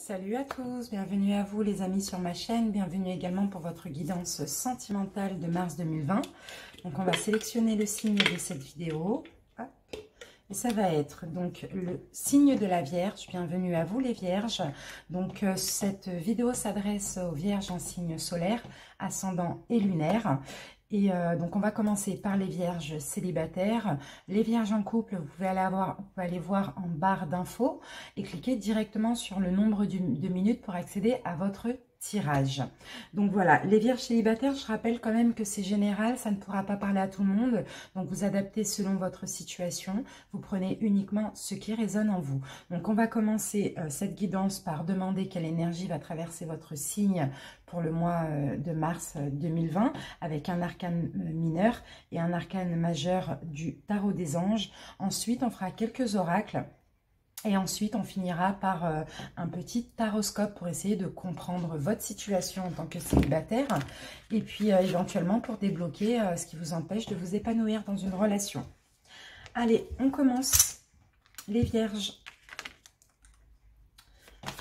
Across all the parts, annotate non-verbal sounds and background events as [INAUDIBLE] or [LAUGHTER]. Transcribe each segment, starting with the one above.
Salut à tous, bienvenue à vous les amis sur ma chaîne, bienvenue également pour votre guidance sentimentale de mars 2020. Donc on va sélectionner le signe de cette vidéo. Et ça va être donc le signe de la Vierge. Bienvenue à vous les Vierges. Donc euh, cette vidéo s'adresse aux Vierges en signe solaire, ascendant et lunaire. Et euh, donc, on va commencer par les vierges célibataires. Les vierges en couple, vous pouvez aller, voir en barre d'infos et cliquer directement sur le nombre de minutes pour accéder à votre tirage. Donc voilà, les vierges célibataires, je rappelle quand même que c'est général, ça ne pourra pas parler à tout le monde. Donc vous adaptez selon votre situation, vous prenez uniquement ce qui résonne en vous. Donc on va commencer euh, cette guidance par demander quelle énergie va traverser votre signe pour le mois euh, de mars 2020 euh, avec un arcane mineur et un arcane majeur du tarot des anges. Ensuite, on fera quelques oracles et ensuite, on finira par euh, un petit taroscope pour essayer de comprendre votre situation en tant que célibataire. Et puis, euh, éventuellement, pour débloquer euh, ce qui vous empêche de vous épanouir dans une relation. Allez, on commence. Les vierges.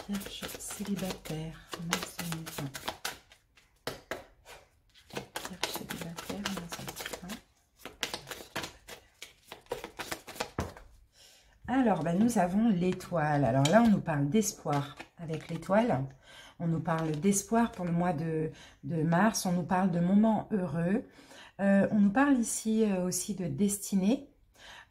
Vierges célibataires. Alors, ben, nous avons l'étoile. Alors là, on nous parle d'espoir avec l'étoile. On nous parle d'espoir pour le mois de, mars. On nous parle de moments heureux. Euh, on nous parle ici euh, aussi de destinée.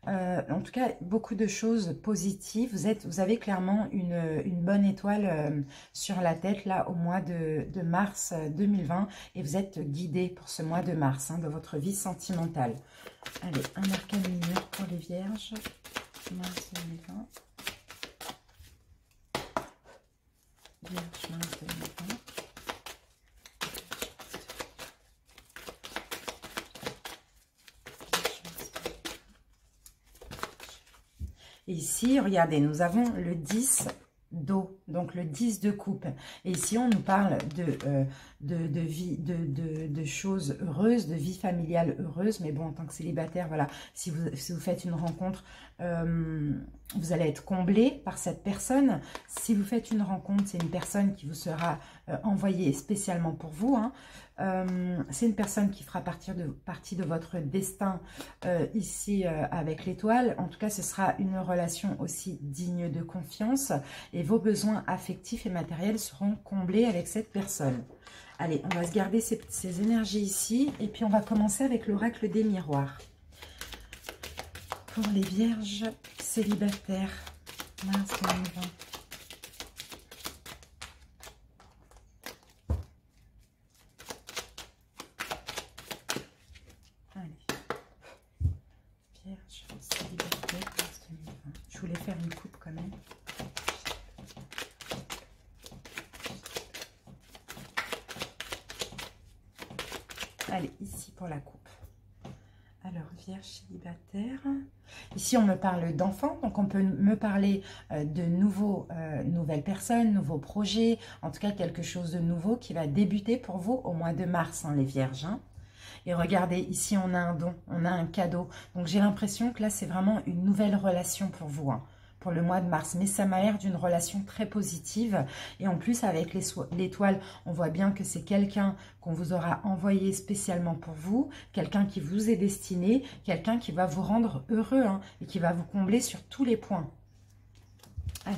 Euh, en tout cas, beaucoup de choses positives. Vous, avez clairement une, bonne étoile sur la tête, là, au mois de, mars 2020. Et vous êtes guidé pour ce mois de mars, hein, de votre vie sentimentale. Allez, un arcane mineur pour les vierges. Et ici, regardez, nous avons le 10 d'eau, donc le 10 de coupe. Et ici, on nous parle de, euh, de, choses heureuses, de vie familiale heureuse. Mais bon, en tant que célibataire, voilà, si vous, faites une rencontre, euh, vous allez être comblé par cette personne. Si vous faites une rencontre, c'est une personne qui vous sera euh, envoyée spécialement pour vous. Hein. Euh, c'est une personne qui fera partie de votre destin ici avec l'étoile. En tout cas, ce sera une relation aussi digne de confiance et vos besoins affectifs et matériels seront comblés avec cette personne. Allez, on va se garder ces, énergies ici. Et puis, on va commencer avec l'oracle des miroirs. Pour les vierges célibataires, mars 2020. Je voulais faire une coupe quand même. Allez, ici pour la coupe. Alors, Vierge célibataire. Ici, on me parle d'enfants, donc on peut me parler euh, de nouveaux, euh, nouvelles personnes, nouveaux projets, en tout cas quelque chose de nouveau qui va débuter pour vous au mois de mars, hein, les Vierges. Hein. Et regardez, ici, on a un don, on a un cadeau. Donc, j'ai l'impression que là, c'est vraiment une nouvelle relation pour vous. Hein pour le mois de mars. Mais ça m'a l'air d'une relation très positive. Et en plus, avec l'étoile, on voit bien que c'est quelqu'un qu'on vous aura envoyé spécialement pour vous, quelqu'un qui vous est destiné, quelqu'un qui va vous rendre heureux hein, et qui va vous combler sur tous les points. Allez,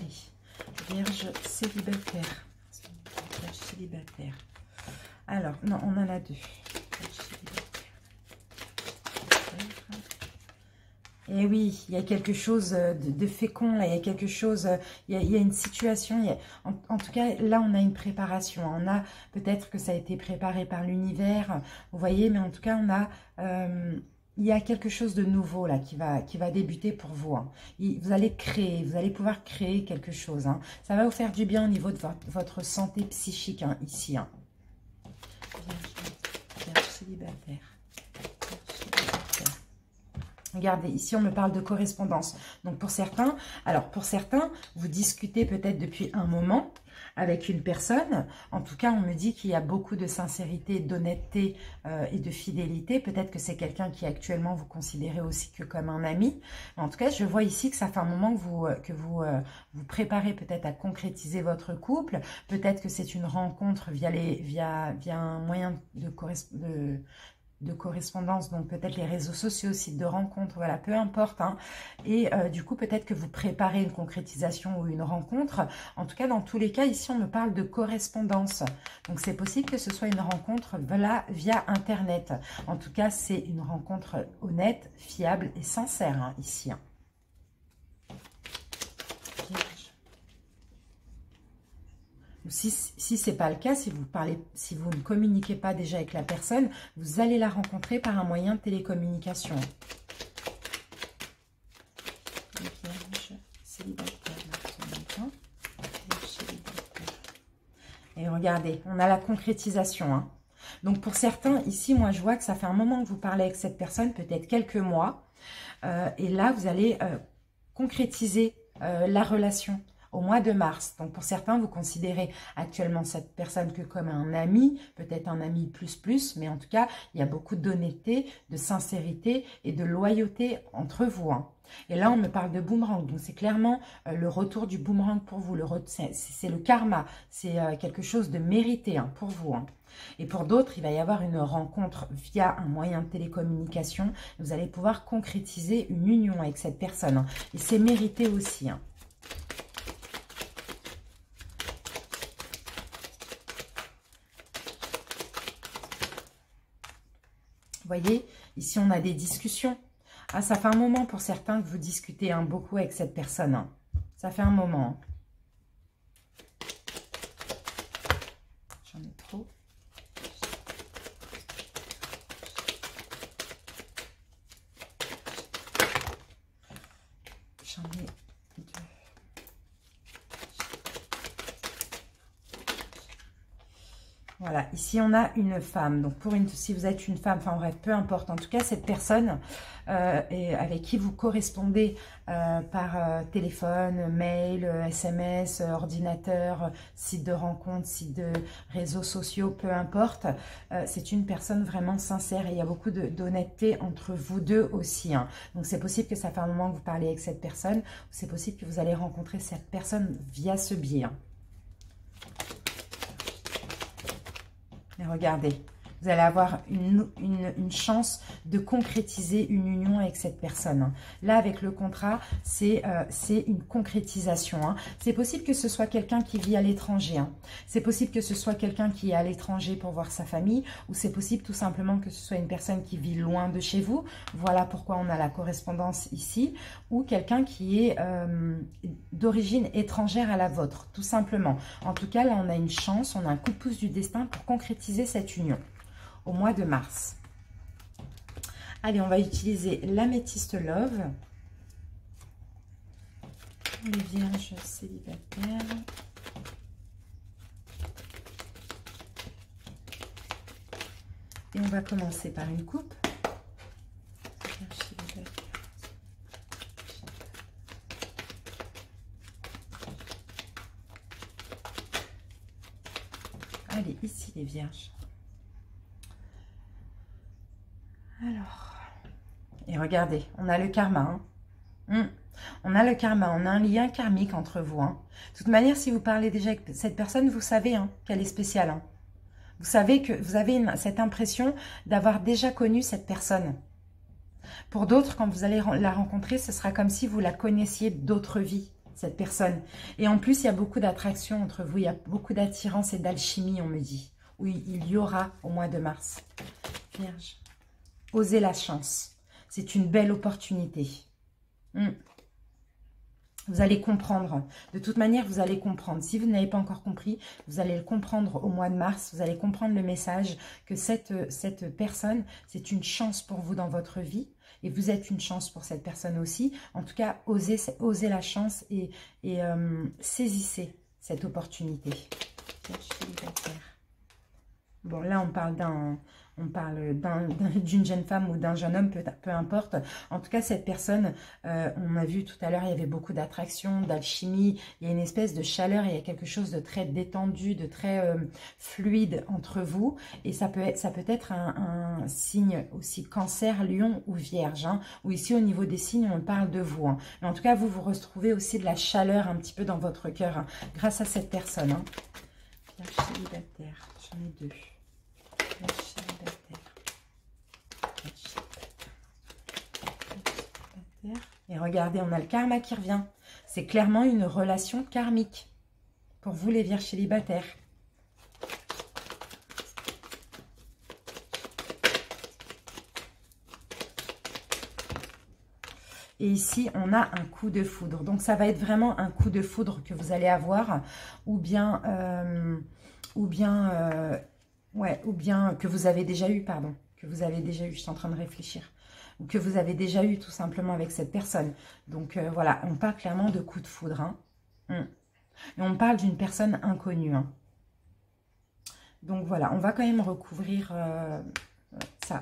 Vierge célibataire. Vierge célibataire. Alors, non, on en a deux. Et oui, il y a quelque chose euh, de, fécond, il y a quelque chose, euh, il y a, une situation, en, tout cas, là, on a une préparation. On a, peut-être que ça a été préparé par l'univers, vous voyez, mais en tout cas, on a, euh, il y a quelque chose de nouveau, là, qui va, débuter pour vous. Hein. Vous allez créer, vous allez pouvoir créer quelque chose. Hein. Ça va vous faire du bien au niveau de votre, santé psychique, hein, ici. Regardez, ici on me parle de correspondance. Donc pour certains, alors pour certains, vous discutez peut-être depuis un moment avec une personne. En tout cas, on me dit qu'il y a beaucoup de sincérité, d'honnêteté euh, et de fidélité. Peut-être que c'est quelqu'un qui actuellement vous considérez aussi que comme un ami. En tout cas, je vois ici que ça fait un moment que vous, euh, que vous, euh, vous préparez peut-être à concrétiser votre couple. Peut-être que c'est une rencontre via, les, via, via un moyen de, de, de correspondance, donc peut-être les réseaux sociaux, sites de rencontres, voilà, peu importe. Hein. Et euh, du coup, peut-être que vous préparez une concrétisation ou une rencontre. En tout cas, dans tous les cas, ici, on me parle de correspondance. Donc, c'est possible que ce soit une rencontre voilà, via Internet. En tout cas, c'est une rencontre honnête, fiable et sincère hein, ici. Hein. Si, ce n'est pas le cas, si vous, parlez, si vous ne communiquez pas déjà avec la personne, vous allez la rencontrer par un moyen de télécommunication. Et regardez, on a la concrétisation. Hein. Donc pour certains, ici, moi je vois que ça fait un moment que vous parlez avec cette personne, peut-être quelques mois. Euh, et là, vous allez euh, concrétiser euh, la relation au mois de mars. Donc pour certains, vous considérez actuellement cette personne que comme un ami, peut-être un ami plus plus, mais en tout cas, il y a beaucoup d'honnêteté, de sincérité et de loyauté entre vous. Hein. Et là, on me parle de boomerang. Donc, c'est clairement euh, le retour du boomerang pour vous. C'est le karma. C'est euh, quelque chose de mérité hein, pour vous. Hein. Et pour d'autres, il va y avoir une rencontre via un moyen de télécommunication. Vous allez pouvoir concrétiser une union avec cette personne. Et c'est mérité aussi. Voyez, ici on a des discussions. Ah, ça fait un moment pour certains que vous discutez hein, beaucoup avec cette personne. Hein. Ça fait un moment. J'en ai trop. J'en ai deux. Ici on a une femme. Donc si vous êtes une femme, enfin bref, peu importe. En tout cas, cette personne euh, et avec qui vous correspondez euh, par euh, téléphone, mail, SMS, ordinateur, site de rencontre, site de réseaux sociaux, peu importe. c'est une personne vraiment sincère et il y a beaucoup d'honnêteté entre vous deux aussi. Hein. Donc c'est possible que ça fait un moment que vous parlez avec cette personne. C'est possible que vous allez rencontrer cette personne via ce biais. Hein. Regardez, vous allez avoir une, chance de concrétiser une union avec cette personne. Là, avec le contrat, c'est euh, une concrétisation. Hein. C'est possible que ce soit quelqu'un qui vit à l'étranger. Hein. C'est possible que ce soit quelqu'un qui est à l'étranger pour voir sa famille. Ou c'est possible tout simplement que ce soit une personne qui vit loin de chez vous. Voilà pourquoi on a la correspondance ici. Ou quelqu'un qui est euh, d'origine étrangère à la vôtre, tout simplement. En tout cas, là, on a une chance, on a un coup de pouce du destin pour concrétiser cette union au mois de mars. Allez, on va utiliser l'améthyste love. Les vierges célibataires. Et on va commencer par une coupe. Allez, ici les vierges. Alors, et regardez, on a le karma. Hein. Hmm. On a le karma, on a un lien karmique entre vous. Hein. De toute manière, si vous parlez déjà avec cette personne, vous savez hein, qu'elle est spéciale. Vous savez que vous avez cette impression d'avoir déjà connu cette personne. Pour d'autres, quand vous allez la rencontrer, ce sera comme si vous la connaissiez d'autres vies, cette personne. Et en plus, il y a beaucoup d'attraction entre vous, il y a beaucoup d'attirance et d'alchimie, on me dit. Oui, il y aura au mois de mars. Vierge. Osez la chance. C'est une belle opportunité. Hmm. Vous allez comprendre. De toute manière, vous allez comprendre. Si vous n'avez pas encore compris, vous allez le comprendre au mois de mars. Vous allez comprendre le message que cette, personne, c'est une chance pour vous dans votre vie. Et vous êtes une chance pour cette personne aussi. En tout cas, osez, la chance et, et euh, saisissez cette opportunité. Bon, là, on parle d'un on parle d'une jeune femme ou d'un jeune homme, peu, importe. En tout cas, cette personne, euh, on a vu tout à l'heure, il y avait beaucoup d'attraction, d'alchimie, il y a une espèce de chaleur, il y a quelque chose de très détendu, de très euh, fluide entre vous. Et ça peut être, ça peut être un, signe aussi cancer, lion ou vierge. Hein, ou ici, au niveau des signes, on parle de vous. Hein. Mais en tout cas, vous, vous retrouvez aussi de la chaleur un petit peu dans votre cœur hein, grâce à cette personne. Hein. célibataire, j'en ai deux. Et regardez, on a le karma qui revient. C'est clairement une relation karmique pour vous les vierges célibataires. Et ici, on a un coup de foudre. Donc, ça va être vraiment un coup de foudre que vous allez avoir. Ou bien, euh, ou bien euh, ou bien que vous avez déjà eu, pardon, que vous avez déjà eu, je suis en train de réfléchir, que vous avez déjà eu tout simplement avec cette personne. Donc euh, voilà, on parle clairement de coup de foudre. Hein. Hum. Et on parle d'une personne inconnue. Hein. Donc voilà, on va quand même recouvrir euh, ça.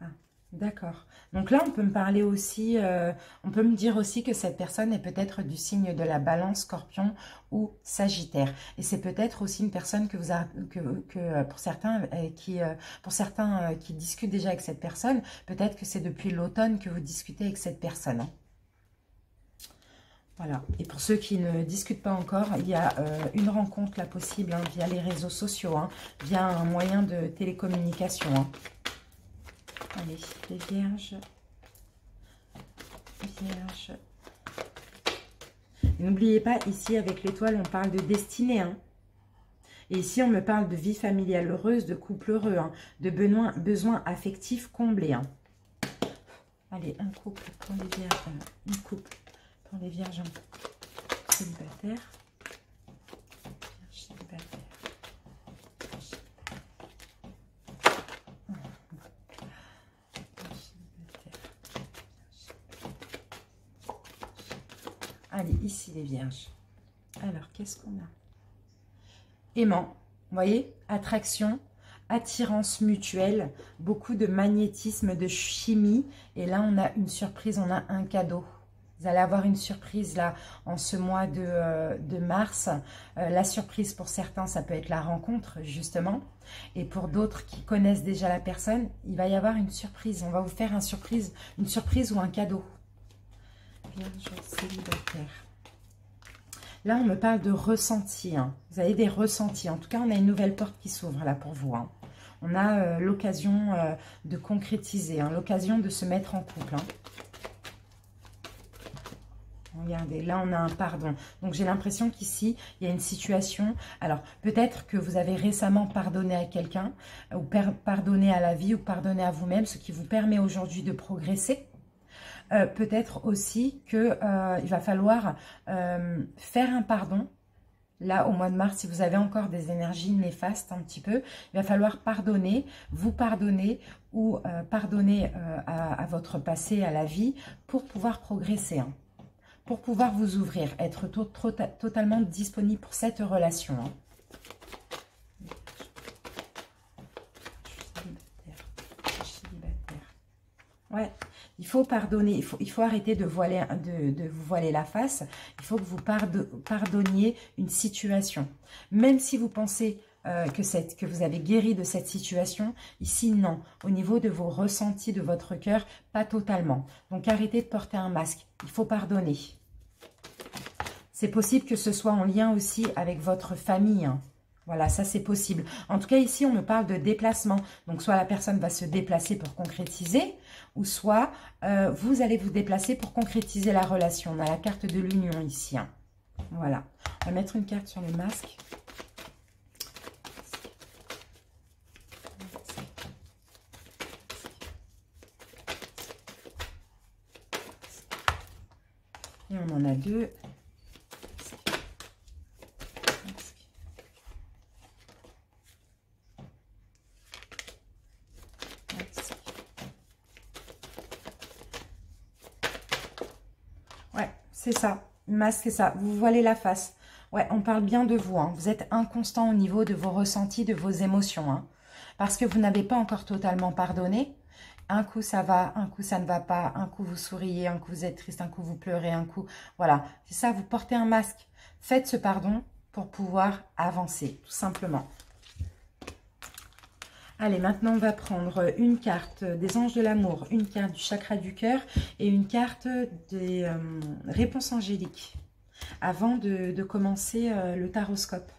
Ah, d'accord. Donc là, on peut me parler aussi, euh, on peut me dire aussi que cette personne est peut-être du signe de la balance, scorpion ou sagittaire. Et c'est peut-être aussi une personne que vous que, euh, pour certains, euh, qui, pour certains qui discutent déjà avec cette personne, peut-être que c'est depuis l'automne que vous discutez avec cette personne. Hein. Voilà. Et pour ceux qui ne discutent pas encore, il y a une rencontre là possible hein, via les réseaux sociaux, hein, via un moyen de télécommunication. Allez, les vierges. Vierges. N'oubliez pas, ici, avec l'étoile, on parle de destinée. Hein. Et ici, on me parle de vie familiale heureuse, de couple heureux, hein, de besoin affectifs comblés. Hein. Allez, un couple pour les vierges. Un couple pour les vierges célibataires. Allez, ici Alors, qu'est-ce qu'on a? Aimant, voyez? Attraction, attirance mutuelle, beaucoup de magnétisme, de chimie. Et là, on a une surprise, on a un cadeau. Vous allez avoir une surprise là en ce mois de, euh, mars. Euh, la surprise pour certains, ça peut être la rencontre justement. Et pour d'autres qui connaissent déjà la personne, il va y avoir une surprise. On va vous faire une surprise, une surprise ou un cadeau. Là, on me parle de ressenti. Hein. Vous avez des ressentis. En tout cas, on a une nouvelle porte qui s'ouvre là pour vous. Hein. On a euh, l'occasion euh, de concrétiser, hein, l'occasion de se mettre en couple. Regardez, là on a un pardon. Donc j'ai l'impression qu'ici, il y a une situation. Alors peut-être que vous avez récemment pardonné à quelqu'un, ou pardonné à la vie, ou pardonné à vous-même, ce qui vous permet aujourd'hui de progresser. Euh, peut-être aussi qu'il euh, va falloir euh, faire un pardon. Là, au mois de mars, si vous avez encore des énergies néfastes un petit peu, il va falloir pardonner, vous pardonner ou pardonner à, votre passé, à la vie, pour pouvoir progresser, hein. pour pouvoir vous ouvrir, être totalement disponible pour cette relation. Hein. Ouais, il faut pardonner, il faut, arrêter de, vous voiler la face. Il faut que vous pardonniez une situation. Même si vous pensez euh, que vous avez guéri de cette situation, ici non. Au niveau de vos ressentis de votre cœur, pas totalement. Donc arrêtez de porter un masque. Il faut pardonner. C'est possible que ce soit en lien aussi avec votre famille. Hein. Voilà, ça c'est possible. En tout cas, ici, on me parle de déplacement. Donc, soit la personne va se déplacer pour concrétiser, ou soit euh, vous allez vous déplacer pour concrétiser la relation. On a la carte de l'union ici. Hein. Voilà. On va mettre une carte sur le masque. Et on en a deux. c'est ça. Masque, ça. Vous voilez la face. Ouais, on parle bien de vous. Hein. Vous êtes inconstant au niveau de vos ressentis, de vos émotions. Hein. Parce que vous n'avez pas encore totalement pardonné. Un coup, ça va, un coup, ça ne va pas. Un coup, vous souriez, un coup, vous êtes triste, un coup, vous pleurez, un coup... Voilà, c'est ça, vous portez un masque. Faites ce pardon pour pouvoir avancer, tout simplement. Allez, maintenant, on va prendre une carte des anges de l'amour, une carte du chakra du cœur et une carte des euh, réponses angéliques avant de, commencer euh, le taroscope.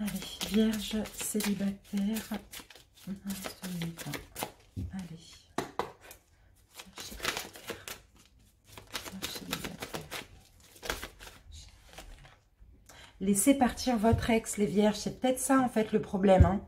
Allez, Vierge célibataire. Allez. Laissez partir votre ex, les vierges. C'est peut-être ça, en fait, le problème. Hein.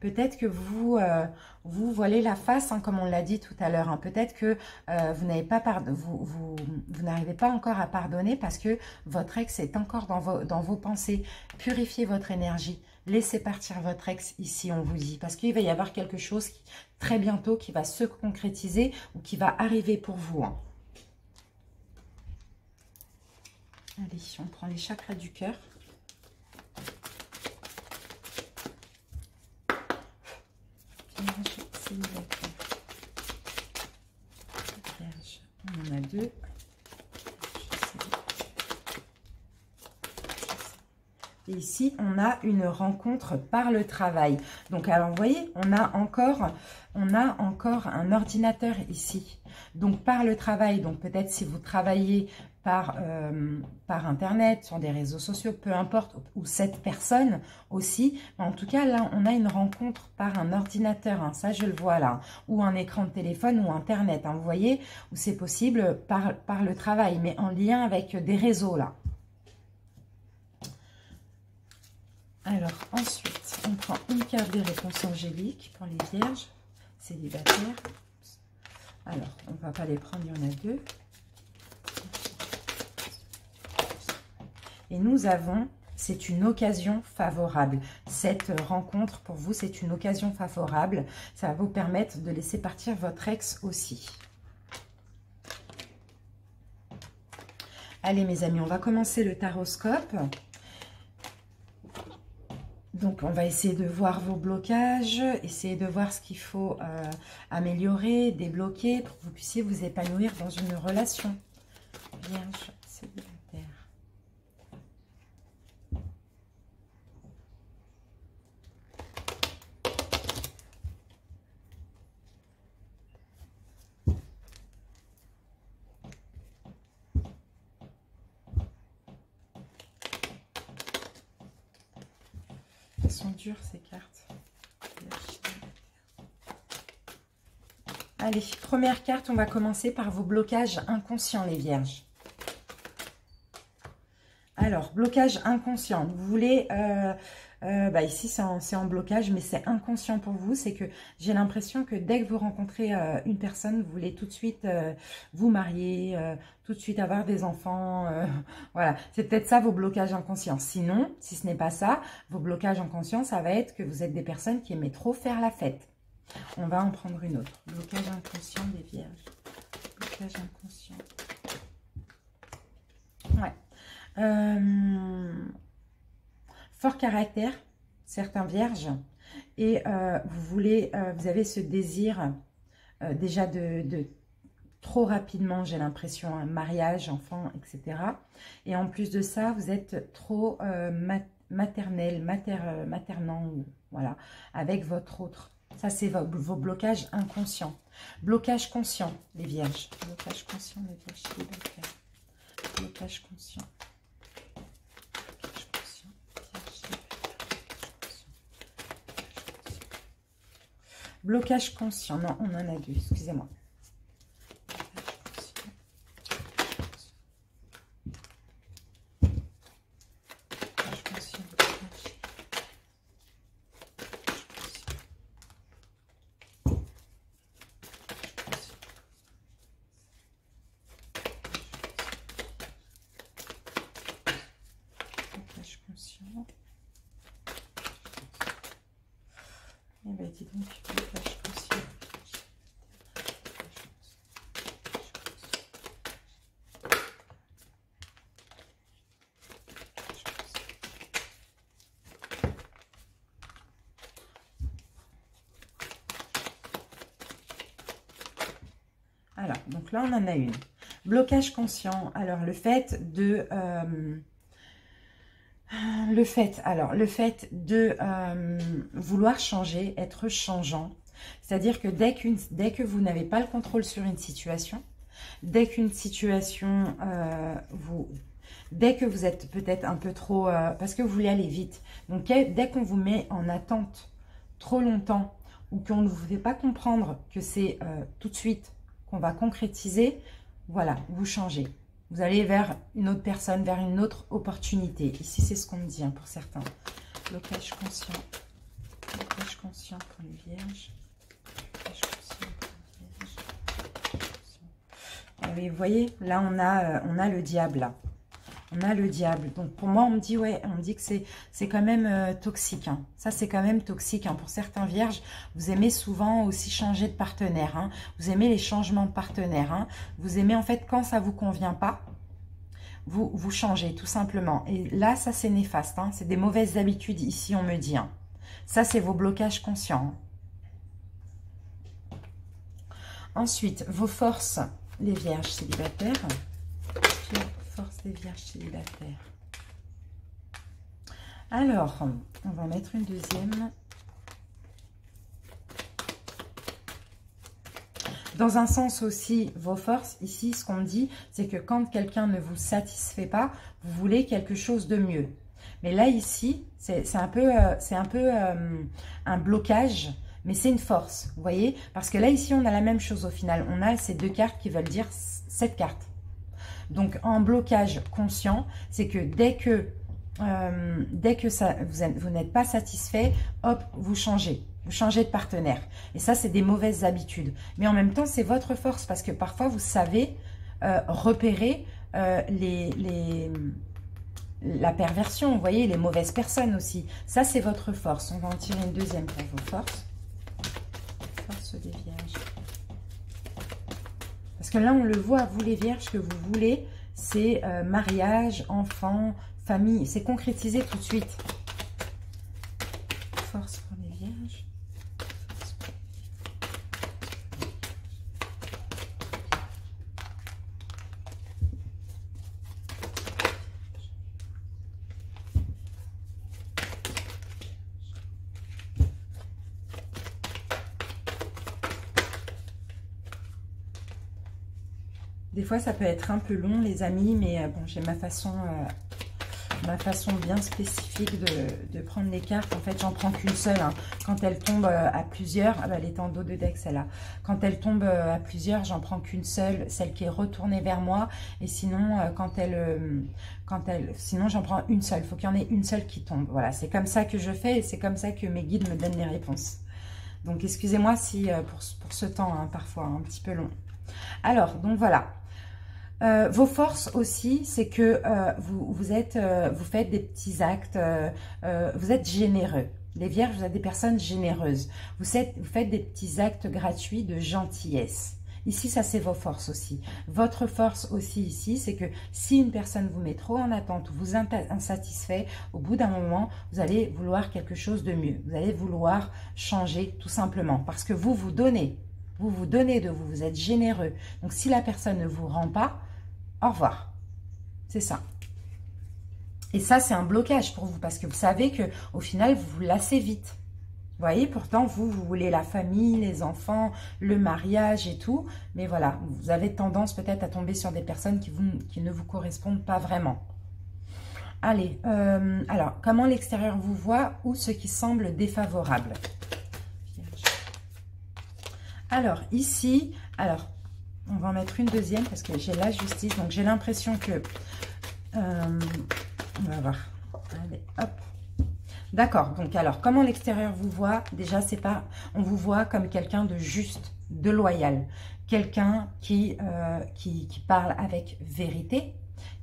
Peut-être que vous, euh, vous voilez la face, hein, comme on l'a dit tout à l'heure. Hein. Peut-être que euh, vous n'arrivez pas encore à pardonner parce que votre ex est encore dans vos, dans vos pensées. Purifiez votre énergie. Laissez partir votre ex ici, on vous dit. Parce qu'il va y avoir quelque chose très bientôt qui va se concrétiser ou qui va arriver pour vous. Allez, on prend les chakras du cœur. On en a deux. Et ici, on a une rencontre par le travail. Donc, alors, vous voyez, on a encore, on a encore un ordinateur ici. Donc, par le travail, donc peut-être si vous travaillez par, euh, Internet, sur des réseaux sociaux, peu importe, ou cette personne aussi. En tout cas, là, on a une rencontre par un ordinateur, hein, ça je le vois là, ou un écran de téléphone ou Internet, hein, vous voyez, où c'est possible par, par le travail, mais en lien avec des réseaux là. Alors, ensuite, on prend une carte des réponses angéliques pour les vierges célibataires. Alors, on ne va pas les prendre, il y en a deux. Et nous avons, c'est une occasion favorable. Cette rencontre, pour vous, c'est une occasion favorable. Ça va vous permettre de laisser partir votre ex aussi. Allez, mes amis, on va commencer le taroscope. Donc, on va essayer de voir vos blocages, essayer de voir ce qu'il faut euh, améliorer, débloquer pour que vous puissiez vous épanouir dans une relation. Ces cartes. Allez, première carte, on va commencer par vos blocages inconscients, les vierges. Alors, blocage inconscient. Vous voulez euh, euh, bah ici, c'est en, blocage, mais c'est inconscient pour vous. C'est que j'ai l'impression que dès que vous rencontrez euh, une personne, vous voulez tout de suite euh, vous marier, tout de suite avoir des enfants. [LAUGHS] voilà, c'est peut-être ça vos blocages inconscients. Sinon, si ce n'est pas ça, vos blocages inconscients, ça va être que vous êtes des personnes qui aimaient trop faire la fête. On va en prendre une autre. Blocage inconscient des vierges. Blocage inconscient. Ouais. Fort caractère, certains vierges, et euh, vous voulez, euh, vous avez ce désir euh, déjà de, trop rapidement, j'ai l'impression, un mariage, enfant, etc. Et en plus de ça, vous êtes trop maternel, mater, maternant, voilà, avec votre autre. Ça, c'est vos, vos, blocages inconscients. Blocage conscient, les vierges. Blocage conscient, les vierges, Blocage conscient. Blocage conscient. Non, on en a deux, excusez-moi. Donc là, on en a une. Blocage conscient. Alors, le fait de... Euh, le fait, alors, le fait de euh, vouloir changer, être changeant, c'est-à-dire que dès, que vous n'avez pas le contrôle sur une situation, dès qu'une situation, euh, vous, dès que vous êtes peut-être un peu trop, parce que vous voulez aller vite, donc dès qu'on vous met en attente trop longtemps, ou qu'on ne vous fait pas comprendre que c'est tout de suite qu'on va concrétiser, voilà, vous changez. Vous allez vers une autre personne, vers une autre opportunité. Ici, c'est ce qu'on me dit hein, pour certains. Blocage conscient. Conscient pour les vierges. Conscient pour les vierges. Et vous voyez, là, on a, euh, on a le diable, on a le diable. Donc pour moi, on me dit, ouais, on me dit que c'est quand même euh, toxique. Hein. Ça, c'est quand même toxique. Hein. Pour certains vierges, vous aimez souvent aussi changer de partenaire. Hein. Vous aimez les changements de partenaire. Vous aimez en fait quand ça vous convient pas, vous, vous changez tout simplement. Et là, ça c'est néfaste. C'est des mauvaises habitudes ici, on me dit. Ça, c'est vos blocages conscients. Ensuite, vos forces, les vierges célibataires force des vierges célibataires. Alors, on va mettre une deuxième. Dans un sens aussi, vos forces, ici, ce qu'on dit, c'est que quand quelqu'un ne vous satisfait pas, vous voulez quelque chose de mieux. Mais là, ici, c'est un peu, euh, un, euh, un blocage, mais c'est une force, vous voyez? Parce que là, ici, on a la même chose au final. On a ces deux cartes qui veulent dire cette carte. Donc, en blocage conscient, c'est que dès que, euh, vous, n'êtes pas satisfait, hop, vous changez. Vous changez de partenaire. Et ça, c'est des mauvaises habitudes. Mais en même temps, c'est votre force parce que parfois, vous savez euh, repérer euh, les, la perversion, vous voyez, les mauvaises personnes aussi. Ça, c'est votre force. On va en tirer une deuxième pour vos forces. Force des. Là, on le voit, vous les vierges, que vous voulez, c'est euh, mariage, enfant, famille. C'est concrétisé tout de suite. Force pour les vierges. Des ça peut être un peu long, les amis, mais euh, bon, j'ai ma façon euh, ma façon bien spécifique de, prendre les cartes. En fait, j'en prends qu'une seule. Hein. Quand elle tombe euh, à plusieurs, ah bah, elle est en dos de deck celle-là. Quand elle tombe à plusieurs, j'en prends qu'une seule, celle qui est retournée vers moi. Et sinon, quand elle, quand elle, sinon j'en prends une seule. Il faut qu'il y en ait une seule qui tombe. Voilà, c'est comme ça que je fais et c'est comme ça que mes guides me donnent les réponses. Donc, excusez-moi si pour, pour, ce temps, hein, parfois un petit peu long. Alors, donc voilà. Euh, vos forces aussi, c'est que euh, vous, euh, vous faites des petits actes, vous êtes généreux. Les vierges, vous êtes des personnes généreuses. Vous, vous faites des petits actes gratuits de gentillesse. Ici, ça c'est vos forces aussi. Votre force aussi ici, c'est que si une personne vous met trop en attente ou vous insatisfait, au bout d'un moment, vous allez vouloir quelque chose de mieux. Vous allez vouloir changer tout simplement parce que vous vous donnez. Vous vous donnez de vous, vous êtes généreux. Donc si la personne ne vous rend pas, au revoir. C'est ça. Et ça, c'est un blocage pour vous parce que vous savez que au final, vous vous lassez vite. Vous voyez, pourtant, vous, vous voulez la famille, les enfants, le mariage et tout. Mais voilà, vous avez tendance peut-être à tomber sur des personnes qui, ne vous correspondent pas vraiment. Allez, euh, alors, comment l'extérieur vous voit ou ce qui semble défavorable? Alors, ici, alors, on va en mettre une deuxième parce que j'ai la justice. Donc, j'ai l'impression que... Euh, on va voir. Allez, hop. D'accord. Donc, alors, comment l'extérieur vous voit? Déjà, c'est pas... On vous voit comme quelqu'un de juste, de loyal. Quelqu'un qui, euh, parle avec vérité,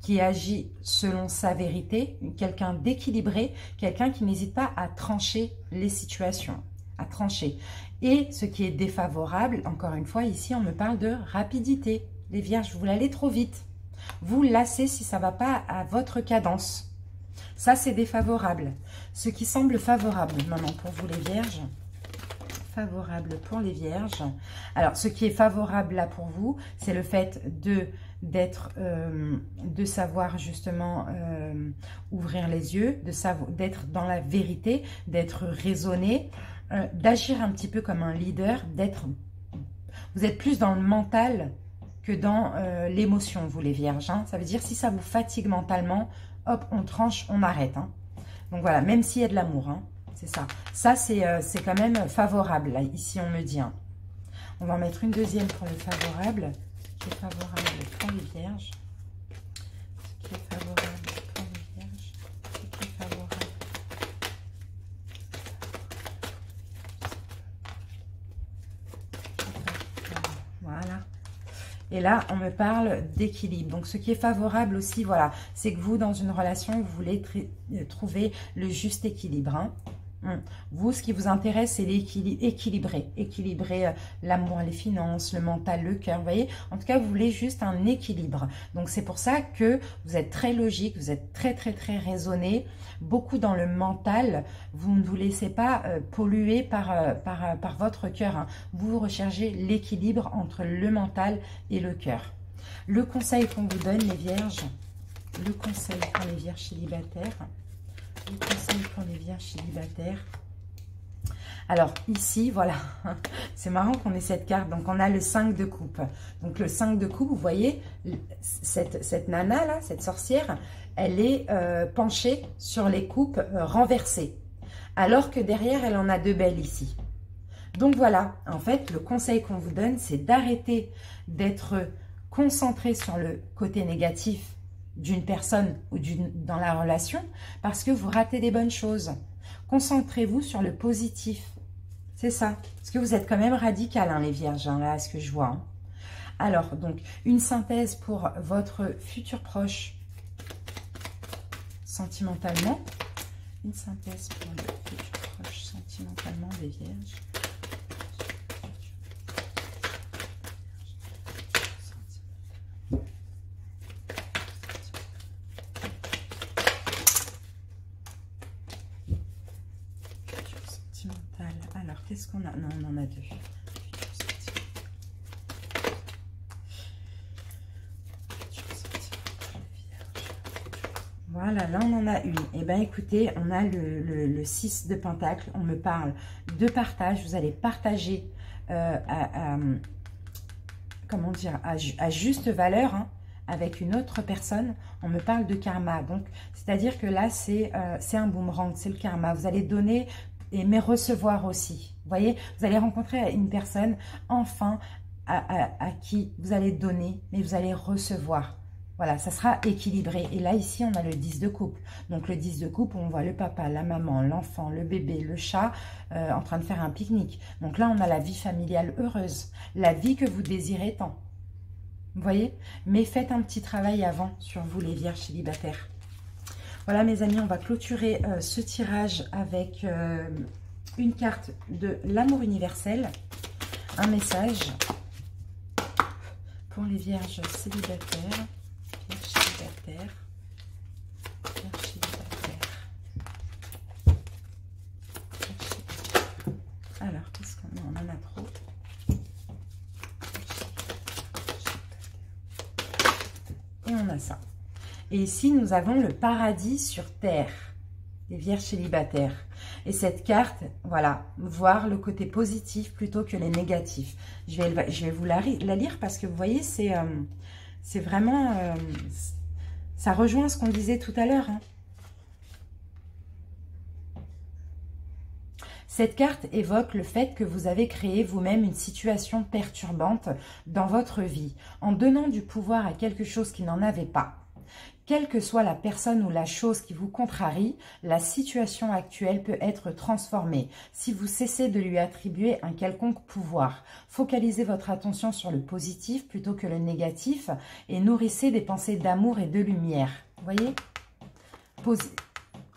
qui agit selon sa vérité, quelqu'un d'équilibré, quelqu'un qui n'hésite pas à trancher les situations, à trancher. Et ce qui est défavorable, encore une fois, ici, on me parle de rapidité. Les vierges, vous l'allez trop vite. Vous lassez si ça ne va pas à votre cadence. Ça, c'est défavorable. Ce qui semble favorable, maintenant, pour vous les vierges, favorable pour les vierges. Alors, ce qui est favorable là pour vous, c'est le fait de d'être, euh, de savoir justement euh, ouvrir les yeux, de d'être dans la vérité, d'être raisonné, euh, d'agir un petit peu comme un leader, d'être, vous êtes plus dans le mental que dans l'émotion, vous les vierges. Hein. Ça veut dire si ça vous fatigue mentalement, hop, on tranche, on arrête. Hein. Donc voilà, même s'il y a de l'amour, hein, c'est ça. Ça, c'est quand même favorable, ici on me dit. On va en mettre une deuxième pour le favorable qui est favorable pour les vierges. Ce qui est favorable pour les vierges. Ce qui est favorable. Voilà. Et là, on me parle d'équilibre. Donc, ce qui est favorable aussi, voilà, c'est que vous, dans une relation, vous voulez trouver le juste équilibre. Hein. Hum. Vous, ce qui vous intéresse, c'est l'équilibrer. Équilibrer euh, l'amour, les finances, le mental, le cœur. Vous voyez En tout cas, vous voulez juste un équilibre. Donc, c'est pour ça que vous êtes très logique, vous êtes très, très, très raisonné. Beaucoup dans le mental. Vous ne vous laissez pas euh, polluer par, euh, par, votre cœur. Hein. Vous recherchez l'équilibre entre le mental et le cœur. Le conseil qu'on vous donne, les vierges, le conseil pour les vierges célibataires, les conseils vierges célibataires. Alors ici, voilà, [LAUGHS] c'est marrant qu'on ait cette carte. Donc on a le 5 de coupe. Donc le 5 de coupe, vous voyez, cette, cette nana là, cette sorcière, elle est euh, penchée sur les coupes euh, renversées. Alors que derrière, elle en a deux belles ici. Donc voilà, en fait, le conseil qu'on vous donne, c'est d'arrêter d'être concentré sur le côté négatif d'une personne ou dans la relation parce que vous ratez des bonnes choses. Concentrez-vous sur le positif. C'est ça. Parce que vous êtes quand même radical, hein, les vierges, hein, là, ce que je vois. Hein. Alors, donc, une synthèse pour votre futur proche sentimentalement. Une synthèse pour le futur proche sentimentalement des vierges. qu'est-ce qu'on Non, on en a deux. Voilà, là on en a une. Et eh bien écoutez, on a le, 6 de Pentacle. On me parle de partage. Vous allez partager euh, à, comment dire, à, juste valeur hein, avec une autre personne. On me parle de karma. Donc, c'est-à-dire que là, c'est euh, un boomerang, c'est le karma. Vous allez donner mais recevoir aussi. Vous voyez, vous allez rencontrer une personne, enfin, à, qui vous allez donner, mais vous allez recevoir. Voilà, ça sera équilibré. Et là, ici, on a le 10 de couple. Donc, le 10 de couple, on voit le papa, la maman, l'enfant, le bébé, le chat euh, en train de faire un pique-nique. Donc là, on a la vie familiale heureuse. La vie que vous désirez tant. Vous voyez? Mais faites un petit travail avant sur vous, les vierges célibataires. Voilà mes amis, on va clôturer euh, ce tirage avec euh, une carte de l'amour universel, un message pour les vierges célibataires, vierges célibataires, vierges célibataires. Alors, qu'est-ce qu'on a On en a trop. Et on a ça. Et ici, nous avons le paradis sur terre, les vierges célibataires. Et cette carte, voilà, voir le côté positif plutôt que les négatifs. Je vais, je vais vous la, lire parce que vous voyez, c'est euh, vraiment... Euh, ça rejoint ce qu'on disait tout à l'heure. Hein. Cette carte évoque le fait que vous avez créé vous-même une situation perturbante dans votre vie en donnant du pouvoir à quelque chose qui n'en avait pas. Quelle que soit la personne ou la chose qui vous contrarie, la situation actuelle peut être transformée si vous cessez de lui attribuer un quelconque pouvoir. Focalisez votre attention sur le positif plutôt que le négatif et nourrissez des pensées d'amour et de lumière. Vous voyez?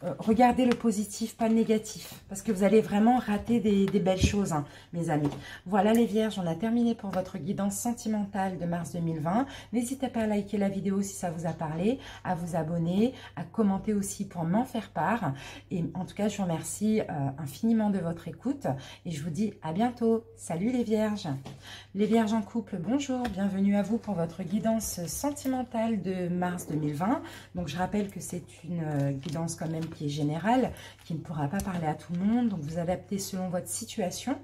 Euh, regardez le positif, pas le négatif, parce que vous allez vraiment rater des, belles choses, hein, mes amis. Voilà les vierges, on a terminé pour votre guidance sentimentale de mars 2020. N'hésitez pas à liker la vidéo si ça vous a parlé, à vous abonner, à commenter aussi pour m'en faire part. Et en tout cas, je vous remercie euh, infiniment de votre écoute et je vous dis à bientôt. Salut les vierges Les vierges en couple, bonjour, bienvenue à vous pour votre guidance sentimentale de mars 2020. Donc je rappelle que c'est une euh, guidance quand même qui est général, qui ne pourra pas parler à tout le monde. Donc, vous adaptez selon votre situation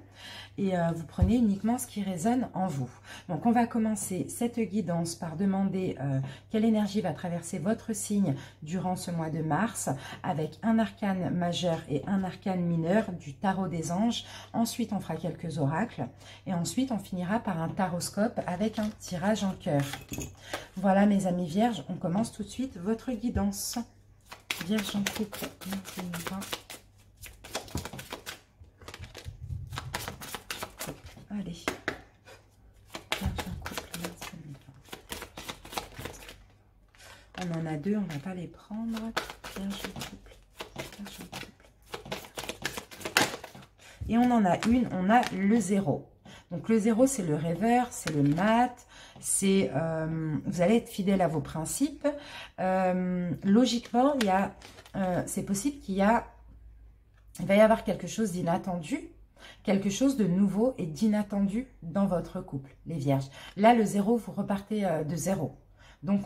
et euh, vous prenez uniquement ce qui résonne en vous. Donc, on va commencer cette guidance par demander euh, quelle énergie va traverser votre signe durant ce mois de mars avec un arcane majeur et un arcane mineur du tarot des anges. Ensuite, on fera quelques oracles et ensuite, on finira par un taroscope avec un tirage en cœur. Voilà, mes amis vierges, on commence tout de suite votre guidance. Vierge en couple, Allez. Vierge en couple, On en a deux, on ne va pas les prendre. Vierge en couple, Vierge en couple. Et on en a une, on a le zéro. Donc le zéro, c'est le rêveur, c'est le mat, c'est euh, vous allez être fidèle à vos principes. Euh, logiquement, il y a, euh, c'est possible qu'il y a, il va y avoir quelque chose d'inattendu, quelque chose de nouveau et d'inattendu dans votre couple, les vierges. Là, le zéro, vous repartez de zéro. Donc,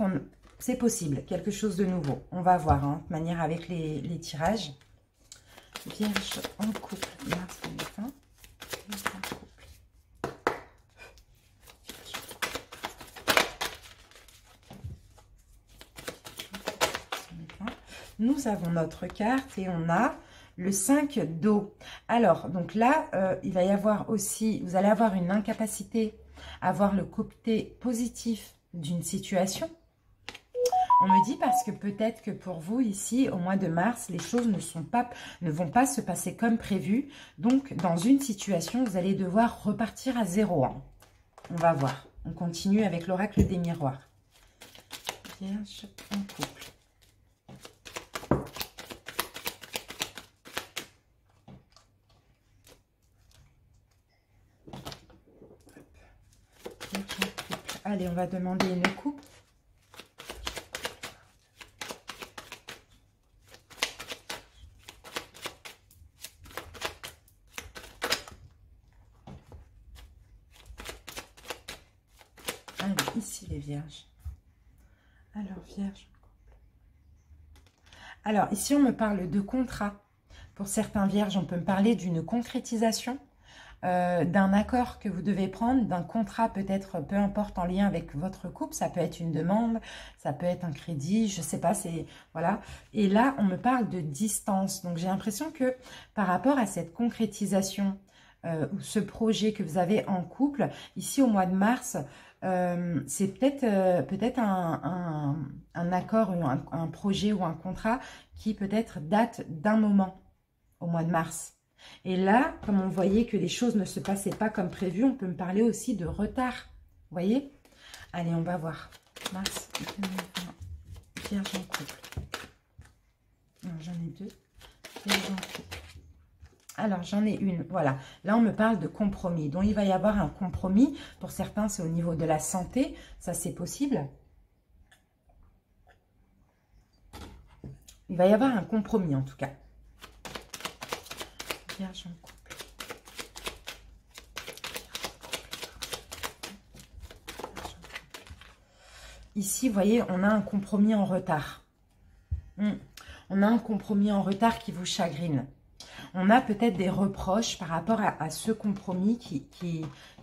c'est possible, quelque chose de nouveau. On va voir, hein, de manière avec les, tirages. Vierge en couple, mars nous avons notre carte et on a le 5 d'eau. Alors, donc là, euh, il va y avoir aussi, vous allez avoir une incapacité à voir le côté positif d'une situation. On me dit parce que peut-être que pour vous, ici, au mois de mars, les choses ne, sont pas, ne vont pas se passer comme prévu. Donc, dans une situation, vous allez devoir repartir à zéro. On va voir. On continue avec l'oracle des miroirs. Vierge en couple. Allez, on va demander une coupe. Allez, ici les vierges. Alors, vierge. Alors, ici, on me parle de contrat. Pour certains vierges, on peut me parler d'une concrétisation euh, d'un accord que vous devez prendre, d'un contrat peut-être, peu importe, en lien avec votre couple. Ça peut être une demande, ça peut être un crédit, je sais pas, c'est... Voilà. Et là, on me parle de distance. Donc, j'ai l'impression que par rapport à cette concrétisation euh, ou ce projet que vous avez en couple, ici au mois de mars, euh, c'est peut-être peut-être un, un, accord, un, un projet ou un contrat qui peut-être date d'un moment au mois de mars. Et là, comme on voyait que les choses ne se passaient pas comme prévu, on peut me parler aussi de retard. Vous voyez? Allez, on va voir. Mars 2020. Vierge en couple. J'en ai deux. Alors, j'en ai une. Voilà. Là, on me parle de compromis. Donc, il va y avoir un compromis. Pour certains, c'est au niveau de la santé. Ça, c'est possible. Il va y avoir un compromis, en tout cas. Ici, vous voyez, on a un compromis en retard. Hmm. On a un compromis en retard qui vous chagrine. On a peut-être des reproches par rapport à, ce compromis qui,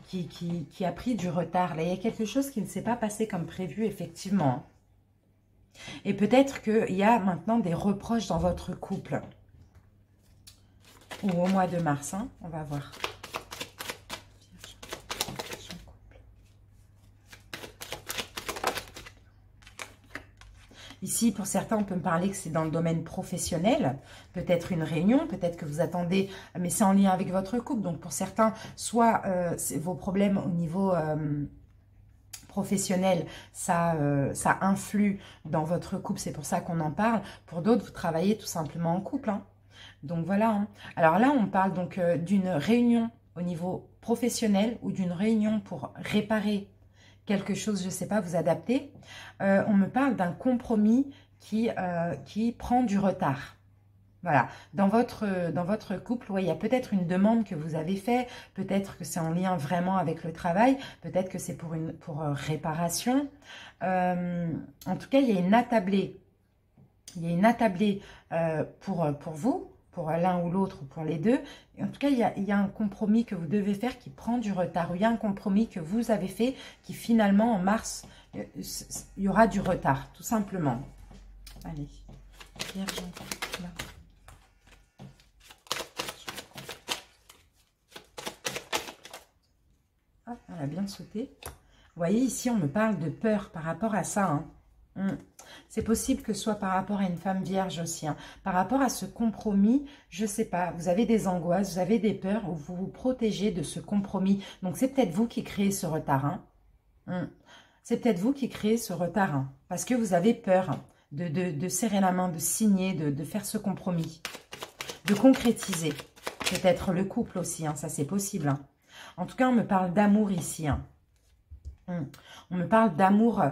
qui, a pris du retard. Là, il y a quelque chose qui ne s'est pas passé comme prévu, effectivement. Et peut-être qu'il y a maintenant des reproches dans votre couple au mois de mars. Hein, on va voir. Ici, pour certains, on peut me parler que c'est dans le domaine professionnel, peut-être une réunion, peut-être que vous attendez, mais c'est en lien avec votre couple. Donc, pour certains, soit euh, vos problèmes au niveau euh, professionnel, ça, euh, ça influe dans votre couple, c'est pour ça qu'on en parle. Pour d'autres, vous travaillez tout simplement en couple. Hein. Donc voilà. Hein. Alors là, on parle donc euh, d'une réunion au niveau professionnel ou d'une réunion pour réparer quelque chose, je ne sais pas, vous adapter. Euh, on me parle d'un compromis qui, qui prend du retard. Voilà, dans votre, dans votre couple, il y a peut-être une demande que vous avez faite, peut-être que c'est en lien vraiment avec le travail, peut-être que c'est pour une pour euh, réparation. Euh, en tout cas, il y a une attablée. Il y a une attablée euh, pour, pour vous, pour l'un ou l'autre, ou pour les deux. En tout cas, il y, a, un compromis que vous devez faire qui prend du retard. Il y a un compromis que vous avez fait qui finalement, en mars, il y aura du retard, tout simplement. Allez, là. elle a bien sauté. Voyez, ici, on me parle de peur par rapport à ça. Hein. Hmm. C'est possible que ce soit par rapport à une femme vierge aussi. Hein. Par rapport à ce compromis, je ne sais pas, vous avez des angoisses, vous avez des peurs, ou vous vous protégez de ce compromis. Donc, c'est peut-être vous qui créez ce retard. Hein. Hmm. C'est peut-être vous qui créez ce retard. parce que vous avez peur de, serrer la main, de signer, de, de faire ce compromis. De concrétiser. Peut-être le couple aussi, ça c'est possible. En tout cas, on me parle d'amour ici. Hein. Hmm. On me parle d'amour.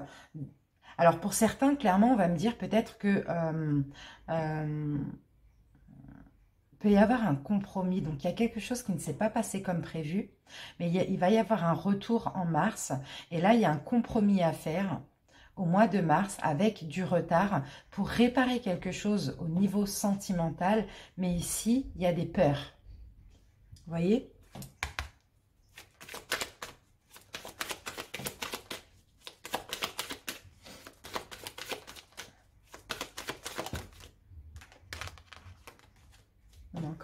Alors, pour certains, clairement, on va me dire peut-être que... Euh, euh, peut y avoir un compromis. Donc, il y a quelque chose qui ne s'est pas passé comme prévu. Mais il, va y avoir un retour en mars. Et là, il y a un compromis à faire au mois de mars avec du retard pour réparer quelque chose au niveau sentimental. Mais ici, il y a des peurs. Vous voyez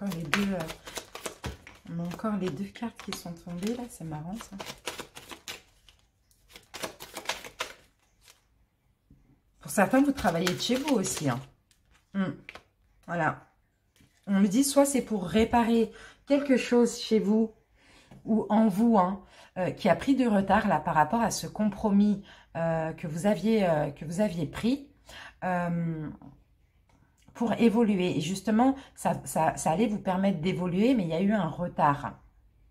les deux, euh, on a encore deux cartes qui sont tombées là, c'est marrant ça. Pour certains, vous travaillez de chez vous aussi. Hein. Hmm. Voilà. On me dit soit c'est pour réparer quelque chose chez vous ou en vous hein, euh, qui a pris du retard là par rapport à ce compromis euh, que, vous aviez, que vous aviez pris pour évoluer. Et justement, ça, ça, allait vous permettre d'évoluer, mais il y a eu un retard.